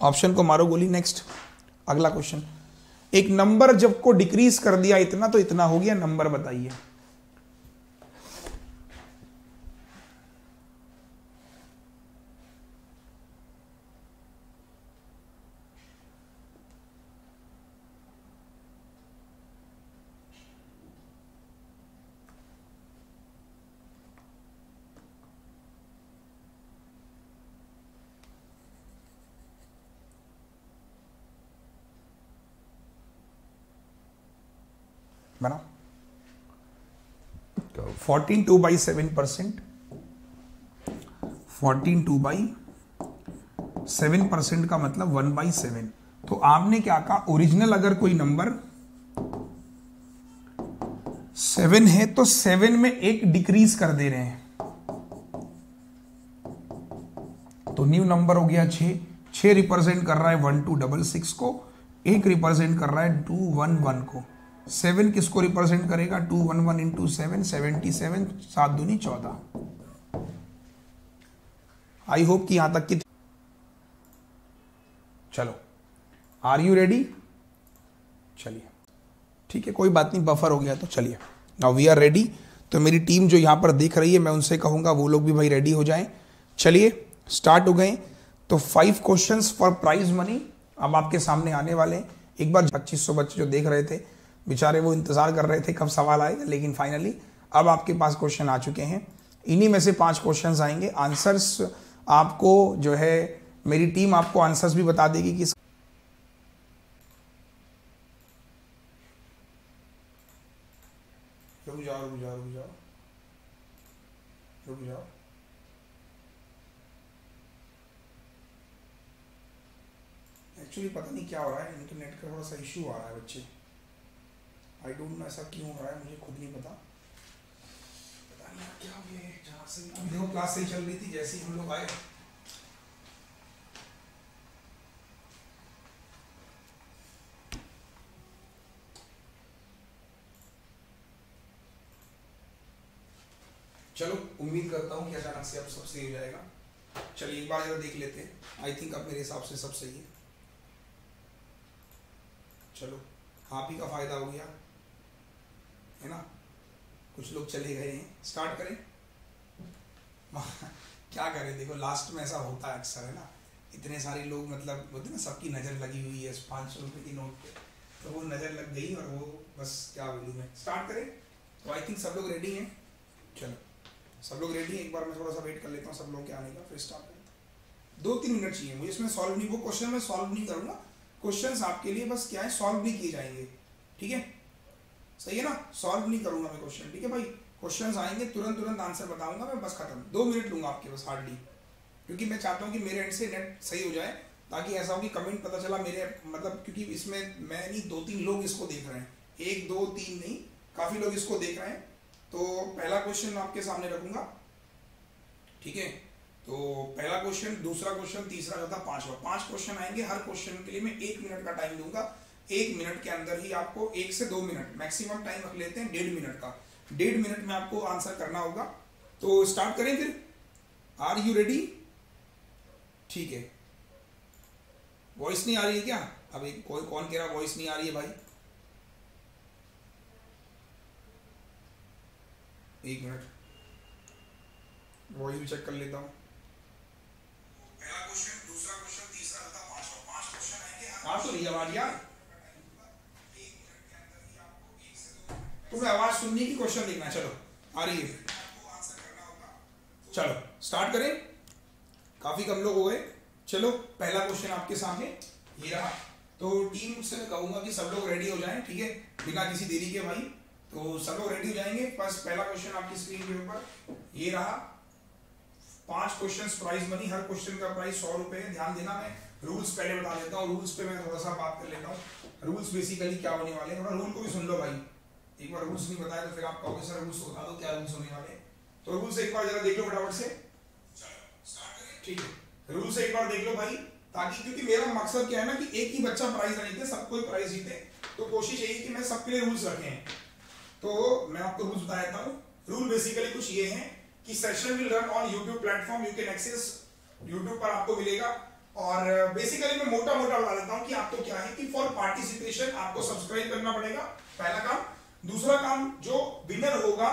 ऑप्शन को मारो गोली नेक्स्ट अगला क्वेश्चन एक नंबर जब को डिक्रीज कर दिया इतना तो इतना हो गया नंबर बताइए। बना। Fourteen two by seven percent fourteen two by seven percent का मतलब वन बाई सेवन। तो आपने क्या कहा? ओरिजिनल अगर कोई नंबर सेवन है तो सेवन में एक डिक्रीज कर दे रहे हैं। तो न्यू नंबर हो गया छ छ रिप्रेजेंट कर रहा है वन टू डबल सिक्स को एक रिप्रेजेंट कर रहा है टू वन वन को। सेवन किसको रिप्रेजेंट करेगा? Two one one into seven, seventy seven, सात दूनी चौदह। आई होप कि यहाँ तक की चलो। आर यू रेडी चलिए। ठीक है, कोई बात नहीं बफर हो गया तो चलिए। नाउ वी आर रेडी तो मेरी टीम जो यहाँ पर देख रही है, मैं उनसे कहूँगा, वो लोग भी भाई रेडी हो जाएँ। चलिए स्टार्ट हो गए। तो five questions for prize money अब आपके सामने आने वाले एक बार 2500 बच्चे जो देख रहे थे बेचारे वो इंतज़ार कर रहे थे कब सवाल आएगा, लेकिन फाइनली अब आपके पास क्वेश्चन आ चुके हैं। इन्हीं में से पाँच क्वेश्चंस आएँगे। आंसर्स आपको जो है, मेरी टीम आपको आंसर्स भी बता देगी कि एक्चुअली पता नहीं क्या हो रहा है इंटरनेट का थोड़ा सा इशू आ रहा है बच्चे। आई डोंट नो ऐसा क्यों हो रहा है, मुझे खुद नहीं पता। पता नहीं क्या हो गया जहाँ से देखो क्लास सही चल रही थी, जैसे ही हम लोग आए। चलो, उम्मीद करता हूँ कि अचानक से अब सब सही हो जाएगा। चलिए, एक बार जरा देख लेते हैं। आई थिंक अब मेरे हिसाब से सब सही है। चलो, आप ही का फ़ायदा हो गया। है ना? कुछ लोग चले गए हैं। स्टार्ट करें। क्या करें? देखो लास्ट में ऐसा होता है अक्सर, है ना? इतने सारे लोग मतलब बोलते ना, सबकी नज़र लगी हुई है, पाँच सौ रुपये की नोट पे। तो वो नज़र लग गई और वो बस क्या बोलूँ मैं? स्टार्ट करें। तो आई थिंक सब लोग रेडी हैं। चलो। सब लोग रेडी हैं। एक बार मैं थोड़ा सा वेट कर लेता हूँ सब लोग के आने का, फिर स्टार्ट करें दो तीन मिनट चाहिए मुझे। इसमें सॉल्व नहीं, वो क्वेश्चन मैं सॉल्व नहीं करूँगा। क्वेश्चन आपके लिए बस क्या है? सॉल्व भी किए जाएँगे। ठीक है? सही है ना? सॉल्व नहीं करूँगा मैं क्वेश्चन ठीक है भाई? क्वेश्चंस आएँगे, तुरंत तुरंत आंसर बताऊँगा मैं, बस खत्म। दो मिनट लूँगा आपके बस हार्डली क्योंकि मैं चाहता हूँ कि मेरे एंड से नेट सही हो जाए, ताकि ऐसा हो कि कमेंट पता चला मेरे मतलब क्योंकि इसमें मैं नहीं, दो तीन लोग इसको देख रहे हैं। एक, दो, तीन नहीं, काफ़ी लोग इसको देख रहे हैं। तो पहला क्वेश्चन आपके सामने रखूँगा, ठीक है? तो पहला क्वेश्चन दूसरा क्वेश्चन तीसरा चौथा, पांचवा। पाँच क्वेश्चन आएँगे, हर क्वेश्चन के लिए मैं एक मिनट का टाइम दूँगा। एक मिनट के अंदर ही आपको एक से दो मिनट मैक्सिमम टाइम रख लेते हैं डेढ़ मिनट का। डेढ़ मिनट में आपको आंसर करना होगा। तो स्टार्ट करें फिर। आर यू रेडी ठीक है। वॉइस नहीं आ रही है क्या? अभी कोई कौन कह रहा वॉइस नहीं आ रही है भाई। एक मिनट। वॉइस भी चेक कर लेता हूँ। आ तो रही आवाज़ यार। तुम्हें आवाज़ सुनने की क्वेश्चन देखना चलो, आ रही है। चलो स्टार्ट करें। काफ़ी कम लोग हो गए। चलो, पहला क्वेश्चन आपके सामने। ये रहा। तो टीम से मैं कहूँगा कि सब लोग रेडी हो जाएँ, ठीक है? बिना किसी देरी के भाई। तो सब लोग रेडी हो जाएँगे। बस पहला क्वेश्चन आपकी स्क्रीन के ऊपर। ये रहा। पाँच क्वेश्चन प्राइस मनी हर क्वेश्चन का प्राइस सौ रुपए है। ध्यान देना मैं। रूल्स पहले बता देता हूँ। रूल्स पे मैं थोड़ा सा बात कर लेता हूँ। रूल्स बेसिकली क्या होने वाले हैं? थोड़ा रूल को भी सुन लो भाई। एक बार रूल्स नहीं बताया तो फिर आप कहोगे, सर रूल्स बता दो, क्या रूल्स होने वाले? तो रूल्स एक बार जरा देख लो फटाफट से। ठीक है। रूल्स एक बार देख लो भाई, ताकि क्योंकि मेरा मकसद क्या है ना कि एक ही बच्चा प्राइज ना जीते सबको प्राइज जीते। तो कोशिश यही कि मैं सबके लिए रूल्स रखे तो मैं आपको रूल्स बता देता हूँ। रूल बेसिकली कुछ ये है कि session will run on YouTube platform you can access YouTube पर आपको मिलेगा। और बेसिकली मैं मोटा मोटा बता देता हूँ कि आपको क्या है कि फॉर पार्टिसिपेशन आपको सब्सक्राइब करना पड़ेगा। पहला काम। दूसरा काम जो विनर होगा,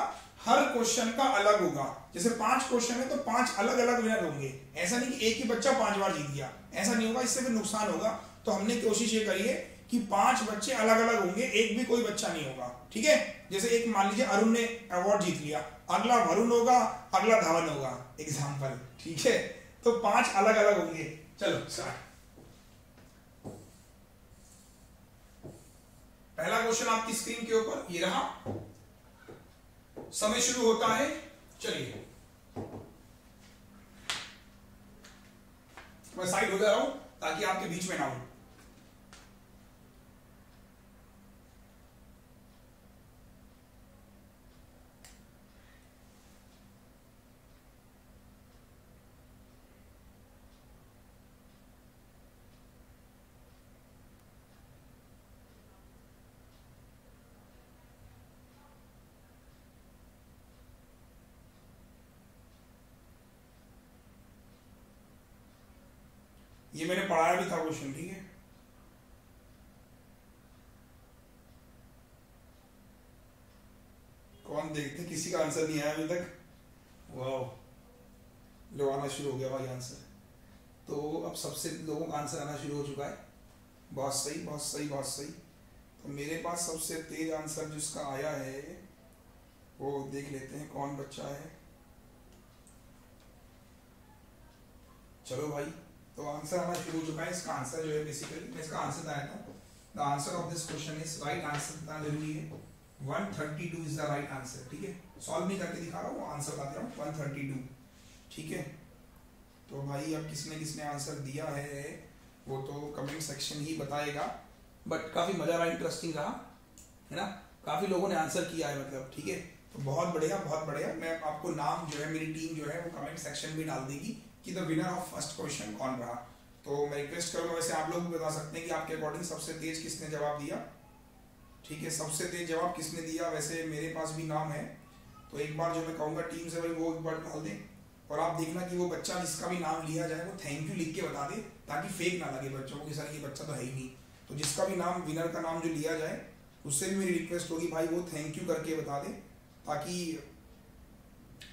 हर क्वेश्चन का अलग होगा। जैसे पाँच क्वेश्चन है तो पाँच अलग अलग विनर होंगे। ऐसा नहीं कि एक ही बच्चा पाँच बार जीत गया। ऐसा नहीं होगा, इससे फिर नुकसान होगा। तो हमने कोशिश ये करी है कि पाँच बच्चे अलग अलग होंगे, एक भी कोई बच्चा नहीं होगा। ठीक है? जैसे एक, मान लीजिए अरुण ने अवार्ड जीत लिया। अगला वरुण होगा, अगला धवन होगा। एग्ज़ाम्पल ठीक है? तो पाँच अलग अलग होंगे। चलो स्टार्ट पहला क्वेश्चन आपकी स्क्रीन के ऊपर, ये रहा। समय शुरू होता है, चलिए। मैं साइड हो जा रहा हूँ, ताकि आपके बीच में ना हो। क्वेश्चन ठीक है कौन देखते किसी का आंसर नहीं आया अभी तक वाह लो आना शुरू हो गया भाई आंसर तो अब सबसे लोगों का आंसर आना शुरू हो चुका है बहुत सही बहुत सही बहुत सही तो मेरे पास सबसे तेज आंसर जिसका आया है वो देख लेते हैं कौन बच्चा है चलो भाई तो आंसर आना शुरू हो चुका है। इसका आंसर जो है बेसिकली मैं इसका आंसर बताया था। The answer of this question is right answer बताना ज़रूरी है? 132 इज़ द राइट आंसर ठीक है? सॉल्व नहीं करके दिखा रहा हूँ आंसर बता रहा हूँ 132 ठीक है? तो भाई, अब किसने किसने आंसर दिया है, वो तो कमेंट सेक्शन ही बताएगा। बट काफ़ी मज़ा रहा इंटरेस्टिंग रहा, है ना? काफ़ी लोगों ने आंसर किया है मतलब ठीक है? तो बहुत बढ़िया बहुत बढ़िया। मैं आपको नाम जो है, मेरी टीम जो है, वो कमेंट सेक्शन में डाल देगी। कि the winner of first question कौन रहा? तो मैं रिक्वेस्ट करूँगा, वैसे आप लोग भी बता सकते हैं कि आपके अकॉर्डिंग सबसे तेज किसने जवाब दिया? ठीक है, सबसे तेज जवाब किसने दिया? वैसे मेरे पास भी नाम है तो एक बार जो मैं कहूँगा टीम से भाई वो एक बार डाल दें। और आप देखना कि वो बच्चा जिसका भी नाम लिया जाए, वो थैंक यू लिख के बता दे, ताकि फेक ना लगे बच्चों को कि सर ये बच्चा तो है ही नहीं। तो जिसका भी नाम विनर का नाम जो लिया जाए, उससे भी मेरी रिक्वेस्ट होगी, भाई वो थैंक यू करके बता दे, ताकि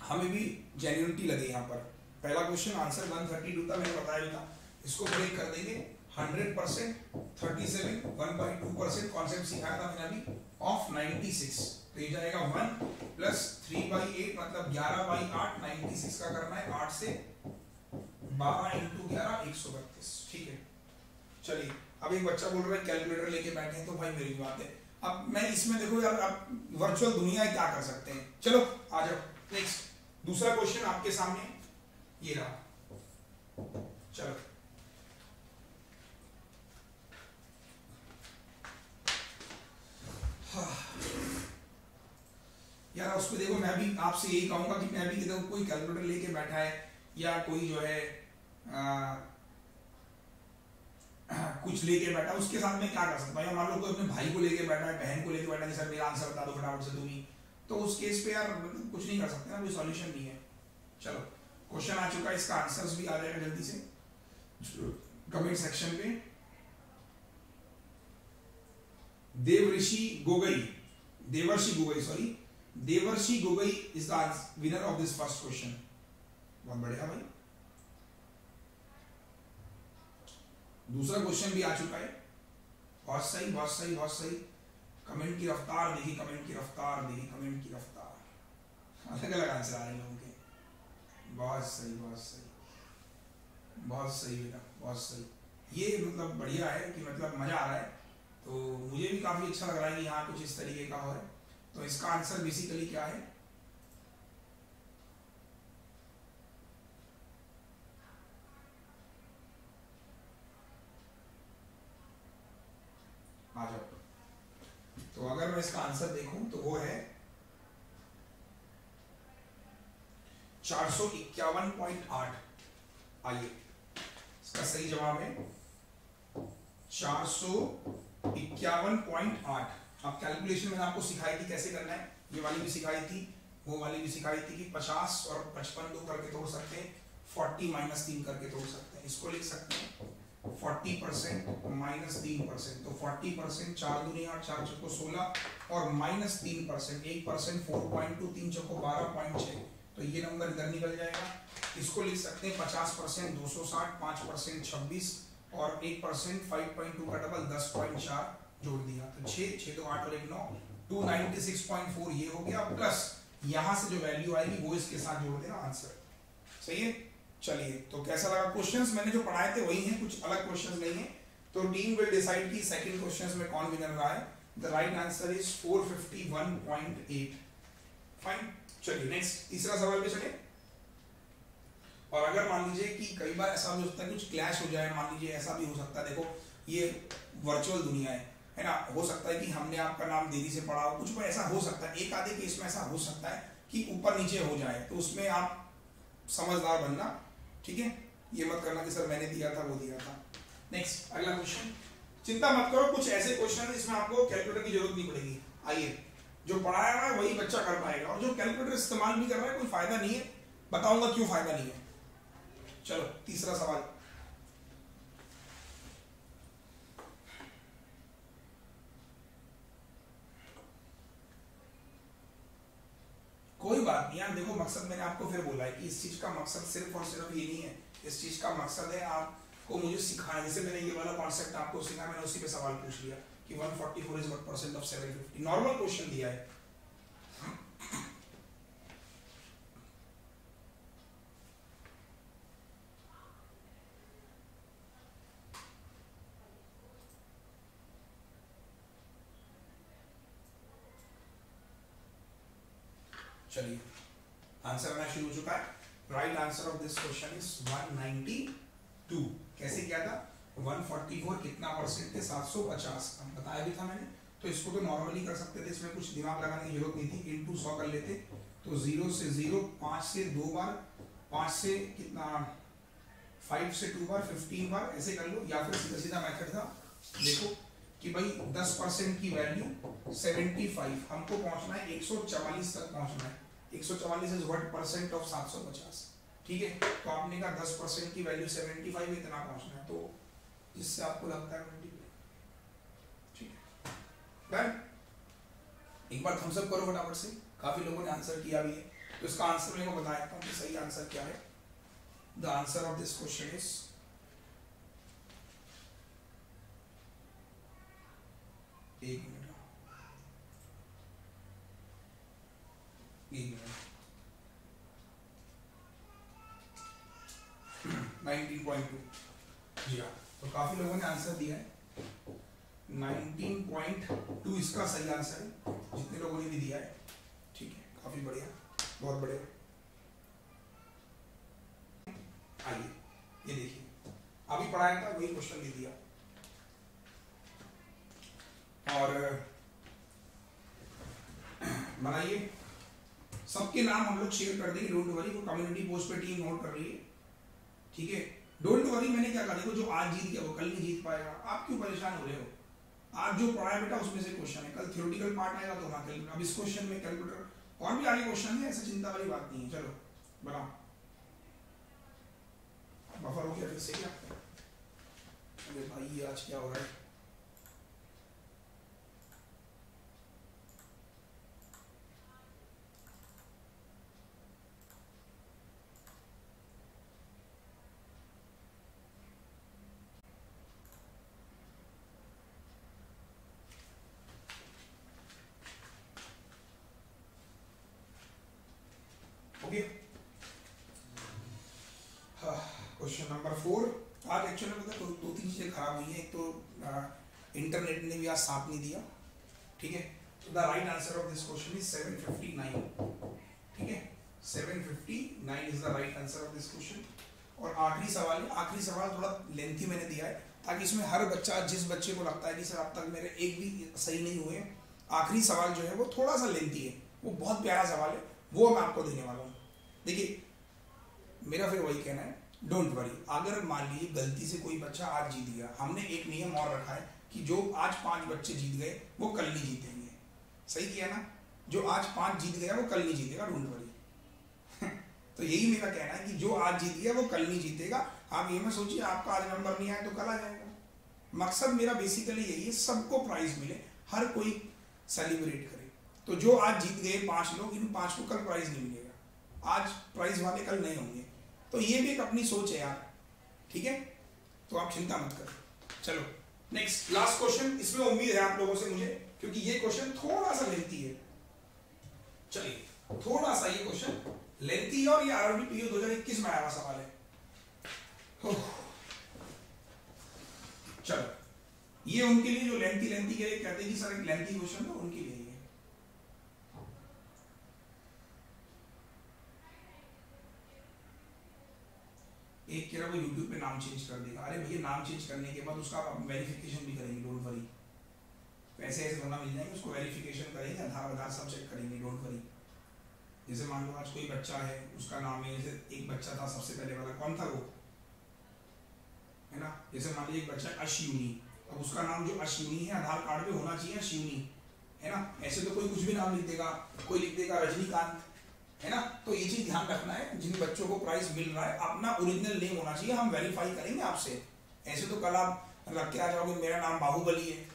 हमें भी जेन्यूनिटी लगे यहाँ पर। पहला क्वेश्चन आंसर 132 था, मैंने बताया था। इसको ब्रेक कर देंगे। 100 percent thirty seven one by two percent concept सिखाया था मैंने अभी। ऑफ़ 96 तो ये जाएगा one plus three by eight मतलब ग्यारह बाई आठ। नाइनटी सिक्स का करना है आठ से बारह इंटू ग्यारह, एक सौ बत्तीस। ठीक है? चलिए, अब एक बच्चा बोल रहा है कैलकुलेटर लेके बैठे तो भाई मेरी बात है। अब मैं इसमें देखो यार अब वर्चुअल दुनिया क्या कर सकते हैं? चलो, आ जाओ। नेक्स्ट दूसरा क्वेश्चन आपके सामने। ये रहा चलो यार उस पर देखो मैं भी आपसे यही कहूँगा कि मैं भी देखो कोई कैलकुलेटर लेके बैठा है या कोई जो है आ, कुछ लेके बैठा उसके साथ में क्या कर सकता हूँ? मान लो कोई अपने भाई को लेके बैठा है बहन को लेके बैठा है सर मेरा आंसर बता दो फटाफट से तुम ही तो उस केस पे यार मतलब कुछ नहीं कर सकते ना कोई सॉल्यूशन नहीं है। चलो। क्वेश्चन आ चुका है, इसका आंसर्स भी आ जाएगा जल्दी से। कमेंट सेक्शन पे। देव ऋषि Gogoi. Devarshi Gogoi sorry Devarshi Gogoi is the winner of this first question बहुत बढ़िया भाई। दूसरा क्वेश्चन भी आ चुका है। बहुत सही बहुत सही बहुत सही। कमेंट की रफ्तार देखी कमेंट की रफ्तार देखी कमेंट की रफ्तार। अलग अलग आंसर आ रहे के बहुत सही बहुत सही बहुत सही बेटा बहुत सही ये मतलब बढ़िया है कि मतलब मज़ा आ रहा है। तो मुझे भी काफ़ी अच्छा लग रहा है कि यहाँ कुछ इस तरीके का हो रहा है। तो इसका आंसर बेसिकली क्या है? आ जाओ। तो अगर मैं इसका आंसर देखूँ तो वो है चार सौ इक्यावन पॉइंट आठ। आइए, इसका सही जवाब है चार सौ इक्यावन पॉइंट आठ। अब कैलकुलेशन मैंने आपको सिखाई थी कैसे करना है। ये वाली भी सिखाई थी, वो वाली भी सिखाई थी कि पचास और पचपन दो करके तोड़ सकते हैं, फोर्टी माइनस तीन करके तोड़ सकते हैं। इसको लिख सकते हैं फोर्टी परसेंट माइनस तीन परसेंट। तो फोर्टी परसेंट चार दुनिया आठ, चार चौको सोलह और माइनस तीन परसेंट, एक परसेंट फोर पॉइंट टू, तीन चौको बारह पॉइंट छः तो ये नंबर इधर निकल जाएगा। इसको लिख सकते हैं पचास परसेंट, दो सौ साठ, पाँच परसेंट, छब्बीस और एक परसेंट फाइव पॉइंट टू का डबल दस पॉइंट चार जोड़ दिया। तो छः छः तो आठ और एक नौ two ninety six point four ये हो गया। प्लस यहाँ से जो वैल्यू आएगी, वो इसके साथ जोड़ देना आंसर सही है? चलिए तो कैसा लगा क्वेश्चंस मैंने जो पढ़ाए थे वही हैं, कुछ अलग क्वेश्चंस नहीं है। तो टीम विल डिसाइड की सेकंड क्वेश्चंस में कौन विनर रहा है। The right answer is 451.8 fine चलिए नेक्स्ट तीसरा सवाल पे चले। और अगर मान लीजिए कि कई बार ऐसा भी हो सकता है, कुछ क्लैश हो जाए, मान लीजिए ऐसा भी हो सकता है, देखो, ये वर्चुअल दुनिया है है ना? हो सकता है कि हमने आपका नाम देरी से पढ़ा हो, कुछ ऐसा हो सकता है, एक आधे केस में ऐसा हो सकता है कि ऊपर नीचे हो जाए तो उसमें आप समझदार बनना, ठीक है? ये मत करना कि सर मैंने दिया था, वो दिया था। नेक्स्ट अगला क्वेश्चन चिंता मत करो, कुछ ऐसे क्वेश्चन जिसमें आपको कैलकुलेटर की ज़रूरत नहीं पड़ेगी। आइए। जो पढ़ाया हुआ है वही बच्चा कर पाएगा। और जो कैलकुलेटर इस्तेमाल भी कर रहा है, कोई फ़ायदा नहीं है। बताऊँगा क्यों फ़ायदा नहीं है। चलो, तीसरा सवाल। कोई बात नहीं यार, देखो मकसद मैंने आपको फिर बोला है कि इस चीज़ का मकसद सिर्फ़ और सिर्फ़ ये नहीं है। इस चीज़ का मकसद है आपको मुझे सिखाना जैसे मैंने ये वाला कॉन्सेप्ट आपको सिखा मैंने उसी पे सवाल पूछ लिया। कि 144 is what percent of 750 normal question दिया है। चलिए आंसर आना शुरू हो चुका है। Right answer of this question is 192 कैसे किया था? 144 कितना परसेंट थे? 750 बताया भी था मैंने। तो इसको तो नॉर्मली कर सकते थे, इसमें कुछ दिमाग लगाने की ज़रूरत नहीं थी। इनटू 100 कर लेते। तो ज़ीरो से ज़ीरो पाँच से दो बार, पाँच से कितना? फाइव से टू बार फिफ्टीन बार, ऐसे कर लो। या फिर सीधा सीधा मेथड था। देखो कि भाई 10 परसेंट की वैल्यू 75 हमको पहुँचना है 144 तक पहुँचना है। 144 इज़ व्हाट परसेंट ऑफ़ 750 ठीक है? तो आपने कहा 10 परसेंट की वैल्यू 75 इतना पहुँचना है। तो जिससे आपको लगता है ठीक है। डन एक बार थम्स अप करो फटाफट से। काफ़ी लोगों ने आंसर किया भी है। तो इसका आंसर मैं को बता देता हूँ कि सही आंसर क्या है। The answer of this question is एक मिनट एक मिनट नाइनटीन पॉइंट टू जी हाँ। तो काफ़ी लोगों ने आंसर दिया है। 19.2 इसका सही आंसर है। जितने लोगों ने भी दिया है। ठीक है, काफ़ी बढ़िया, बहुत बढ़िया। आइए, ये देखिए। अभी पढ़ाया था, वही क्वेश्चन दे दिया। और, बनाइए। सबके नाम हम लोग शेयर कर देंगे डोंट कम्युनिटी पोस्ट पे टीम नोट कर रही है। ठीक है? डोंट वरी मैंने क्या कहा? देखो, जो आज जीत गया, वो कल नहीं जीत पाएगा। आप क्यों परेशान हो रहे हो? आज जो पढ़ाया बेटा, उसमें से क्वेश्चन है। कल थियोरटिकल पार्ट आएगा तो हाँ कैलकुलेटर अब इस क्वेश्चन में कैलकुलेटर और भी आगे क्वेश्चन है, ऐसा चिंता वाली बात नहीं है। चलो बना बफर हो गया फिर से क्या? अरे भाई, आज क्या हो रहा है क्वेश्चन नंबर फोर आज एक्चुअली मतलब दो, दो तीन चीज़ें खराब हुई हैं एक तो इंटरनेट ने भी आज साथ नहीं दिया, ठीक है? तो the right answer of this question is 759 ठीक है? 759 is the right answer of this question और आखिरी सवाल है आखिरी सवाल थोड़ा लेंथी मैंने दिया है, ताकि इसमें हर बच्चा, जिस बच्चे को लगता है कि सर अब तक मेरे एक भी सही नहीं हुए आखिरी सवाल जो है वो थोड़ा सा लेंथी है, वो बहुत प्यारा सवाल है, वो मैं आपको देने वाला हूँ। देखिए, मेरा फिर वही कहना है डोंट वरी अगर मान लीजिए गलती से कोई बच्चा आज जीत गया, हमने एक नियम और रखा है कि जो आज पाँच बच्चे जीत गए, वो कल नहीं जीतेंगे। सही किया ना? जो आज पाँच जीत गया, वो कल नहीं जीतेगा, डोंट वरी। तो यही मेरा कहना है कि जो आज जीत गया, वो कल नहीं जीतेगा। आप ये मैं सोचिए, आपका आज नंबर नहीं आया तो कल आ जाएगा। मकसद मेरा बेसिकली यही है, सबको प्राइज मिले, हर कोई सेलिब्रेट करे। तो जो आज जीत गए पाँच लोग, इन पाँच को कल प्राइज नहीं मिलेगा। आज प्राइज वाले कल नहीं होंगे। तो ये भी एक अपनी सोच है यार, ठीक है? तो आप चिंता मत करो। चलो। नेक्स्ट लास्ट क्वेश्चन इसमें उम्मीद है आप लोगों से मुझे, क्योंकि ये क्वेश्चन थोड़ा सा लेंथी है। चलिए थोड़ा सा ये क्वेश्चन लेंथी और ये आरआरबी पीओ 2021 में आया हुआ सवाल है। चलो, ये उनके लिए जो लेंथी लेंथी के लिए कहते हैं कि सर एक लेंथी क्वेश्चन है, उनके लिए नाम चेंज कर देगा। अरे भैया, नाम चेंज करने के बाद उसका आप वेरिफिकेशन भी करेंगे डोंट वरी पैसे ऐसे थोड़ा मिल जाएँगे, उसको वेरिफिकेशन करेंगे, आधार आधार सब चेक करेंगे डोंट वरी जैसे मान लो आज कोई बच्चा है, उसका नाम है, जैसे एक बच्चा था सबसे पहले वाला, कौन था वो? है ना? जैसे मान लीजिए एक बच्चा अश्यूनी अब उसका नाम जो अश्विनी है, आधार कार्ड पे होना चाहिए अश्विनी। है ना? ऐसे तो कोई कुछ भी नाम लिख देगा, कोई लिख देगा, रजनीकांत। है ना? तो ये चीज़ ध्यान रखना है। जिन बच्चों को प्राइस मिल रहा है, अपना ओरिजिनल नेम होना चाहिए। हम वेरीफाई करेंगे आपसे। ऐसे तो कल आप रख के आ जाओगे, मेरा नाम बाहुबली है।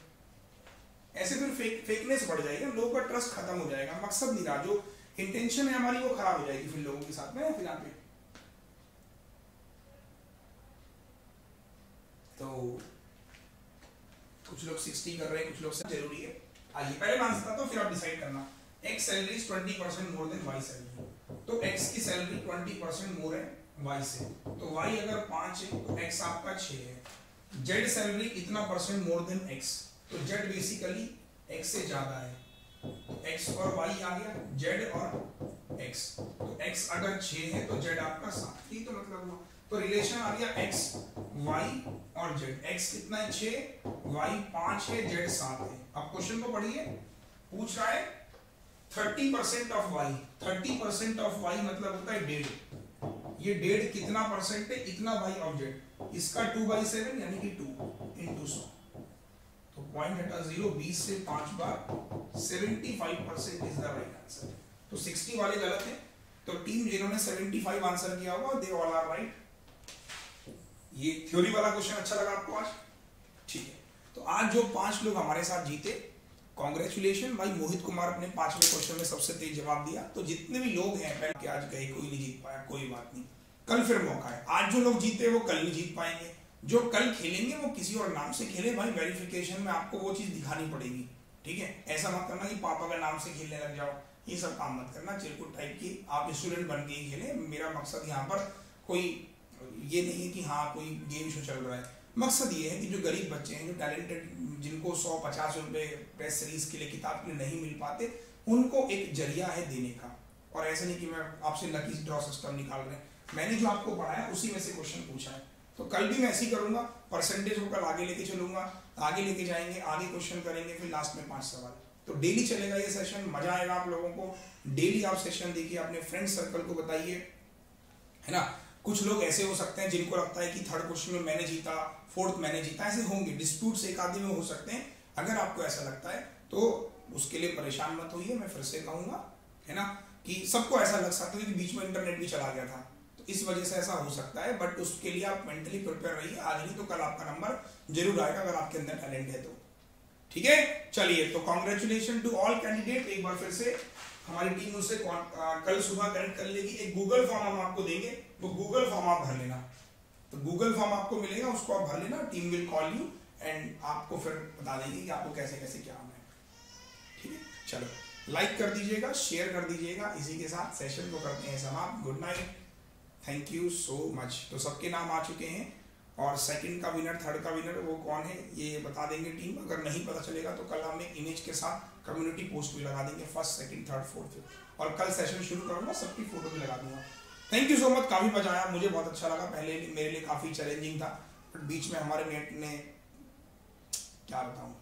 ऐसे फिर फेक फेकनेस बढ़ जाएगा लोगों का ट्रस्ट खत्म हो जाएगा। मकसद नहीं रहा। जो इंटेंशन है हमारी, वो खराब हो जाएगी फिर लोगों के साथ में फिर आप तो कुछ लोग सिक्सटी कर रहे हैं, कुछ लोग ज़रूरी है। आइए, पहले मैं आंसर तो फिर आप डिसाइड करना। X salary twenty percent more than Y salary तो एक्स की सैलरी ट्वेंटी परसेंट मोर है वाई से। तो वाई अगर पाँच है तो एक्स आपका छ है। जेड सैलरी इतना परसेंट मोर देन एक्स तो जेड बेसिकली एक्स से ज़्यादा है। तो एक्स और वाई आ गया जेड और एक्स तो एक्स अगर छ है तो जेड आपका सात। ही तो मतलब हुआ। तो रिलेशन आ गया एक्स वाई और जेड एक्स कितना है? छ वाई पाँच है जेड सात है। अब क्वेश्चन को पढ़िए। पूछ रहा है thirty percent of Y thirty percent of Y मतलब होता है डेढ़। ये डेढ़ कितना परसेंट है? इतना वाई जेड इसका टू बाई सेवन यानी कि टू इंटू सौ। तो पॉइंट हटा ज़ीरो बीस से पाँच बार seventy five percent is the right answer तो सिक्सटी वाले गलत है। तो टीम जिन्होंने सेवेंटी फाइव आंसर किया होगा दे ऑल आर राइट ये थ्योरी वाला क्वेश्चन अच्छा लगा आपको आज? ठीक है। तो आज जो पाँच लोग हमारे साथ जीते कॉन्ग्रेचुलेशन भाई, मोहित कुमार अपने पाँचवें क्वेश्चन में सबसे तेज जवाब दिया। तो जितने भी लोग हैं, पहले आज गए कोई नहीं जीत पाया, कोई बात नहीं। कल फिर मौका है। आज जो लोग जीते, वो कल नहीं जीत पाएँगे। जो कल खेलेंगे, वो किसी और नाम से खेले। भाई वेरिफिकेशन में आपको वो चीज़ दिखानी पड़ेगी। ठीक है? ऐसा मत करना कि पापा का नाम से खेलने लग जाओ। ये सब काम मत करना। चिरकुट टाइप की आप स्टूडेंट बन के ही खेले। मेरा मकसद यहाँ पर कोई ये नहीं है कि हाँ कोई गेम शो चल रहा है। मकसद ये है कि जो गरीब बच्चे हैं, जो टैलेंटेड जिनको सौ पचास रुपए प्रेस सीरीज़ के लिए किताब के लिए नहीं मिल पाते, उनको एक ज़रिया है देने का। और ऐसे नहीं कि मैं आपसे लकी ड्रॉ सिस्टम निकाल रहे मैंने जो आपको पढ़ाया, उसी में से क्वेश्चन पूछा है। तो कल भी मैं ऐसे करूँगा परसेंटेज को कल आगे लेके चलूँगा, आगे लेके जाएँगे, आगे क्वेश्चन करेंगे, फिर लास्ट में पाँच सवाल। तो डेली चलेगा ये सेशन मज़ा आएगा आप लोगों को। डेली आप सेशन देखिए, अपने फ्रेंड सर्कल को बताइए, है ना? कुछ लोग ऐसे हो सकते हैं जिनको लगता है कि थर्ड क्वेश्चन में मैंने जीता फोर्थ मैंने जीता, ऐसे होंगे। डिस्प्यूट एक आदि में हो सकते हैं। अगर आपको ऐसा लगता है तो उसके लिए परेशान मत होइए, मैं फिर से कहूँगा, है ना, कि सबको ऐसा लग सकता है कि बीच में इंटरनेट भी चला गया था। तो इस वजह से ऐसा हो सकता है बट उसके लिए आप मेंटली प्रिपेयर रहिए। आज नहीं तो कल आपका नंबर ज़रूर आएगा अगर आपके अंदर टैलेंट है तो। ठीक है? चलिए तो कॉन्ग्रेचुलेशन टू ऑल कैंडिडेट एक बार फिर से हमारी टीम उससे कल सुबह कनेक्ट कर लेगी। एक गूगल फॉर्म हम आपको देंगे। वो गूगल फॉर्म आप भर लेना। तो गूगल फॉर्म आपको मिलेगा, उसको आप भर लेना team will call you and आपको फिर बता देंगे कि आपको कैसे कैसे क्या होना है। ठीक है? चलो लाइक कर दीजिएगा शेयर कर दीजिएगा, इसी के साथ सेशन को करते हैं समाप्त। Good night thank you so much तो सबके नाम आ चुके हैं और सेकंड का विनर थर्ड का विनर वो कौन है, ये बता देंगे टीम अगर नहीं पता चलेगा तो कल हम एक इमेज के साथ कम्युनिटी पोस्ट भी लगा देंगे फ़र्स्ट सेकंड थर्ड फोर्थ और कल सेशन शुरू करूँगा, सबकी फ़ोटो भी लगा दूँगा। थैंक यू सो मच काफ़ी मज़ा आया, मुझे बहुत अच्छा लगा, पहले मेरे लिए काफ़ी चैलेंजिंग था बट बीच में हमारे नेट ने, क्या बताऊँ,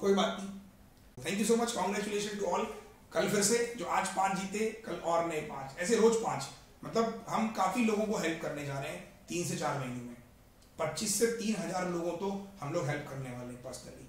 कोई बात नहीं। Thank you so much congratulation to all कल फिर से, जो आज पाँच जीते, कल और नए पाँच। ऐसे रोज पाँच। मतलब हम काफ़ी लोगों को हेल्प करने जा रहे हैं, तीन से चार महीने में। पच्चीस से तीन हज़ार लोगों तो हम लोग हेल्प करने वाले पर्सनली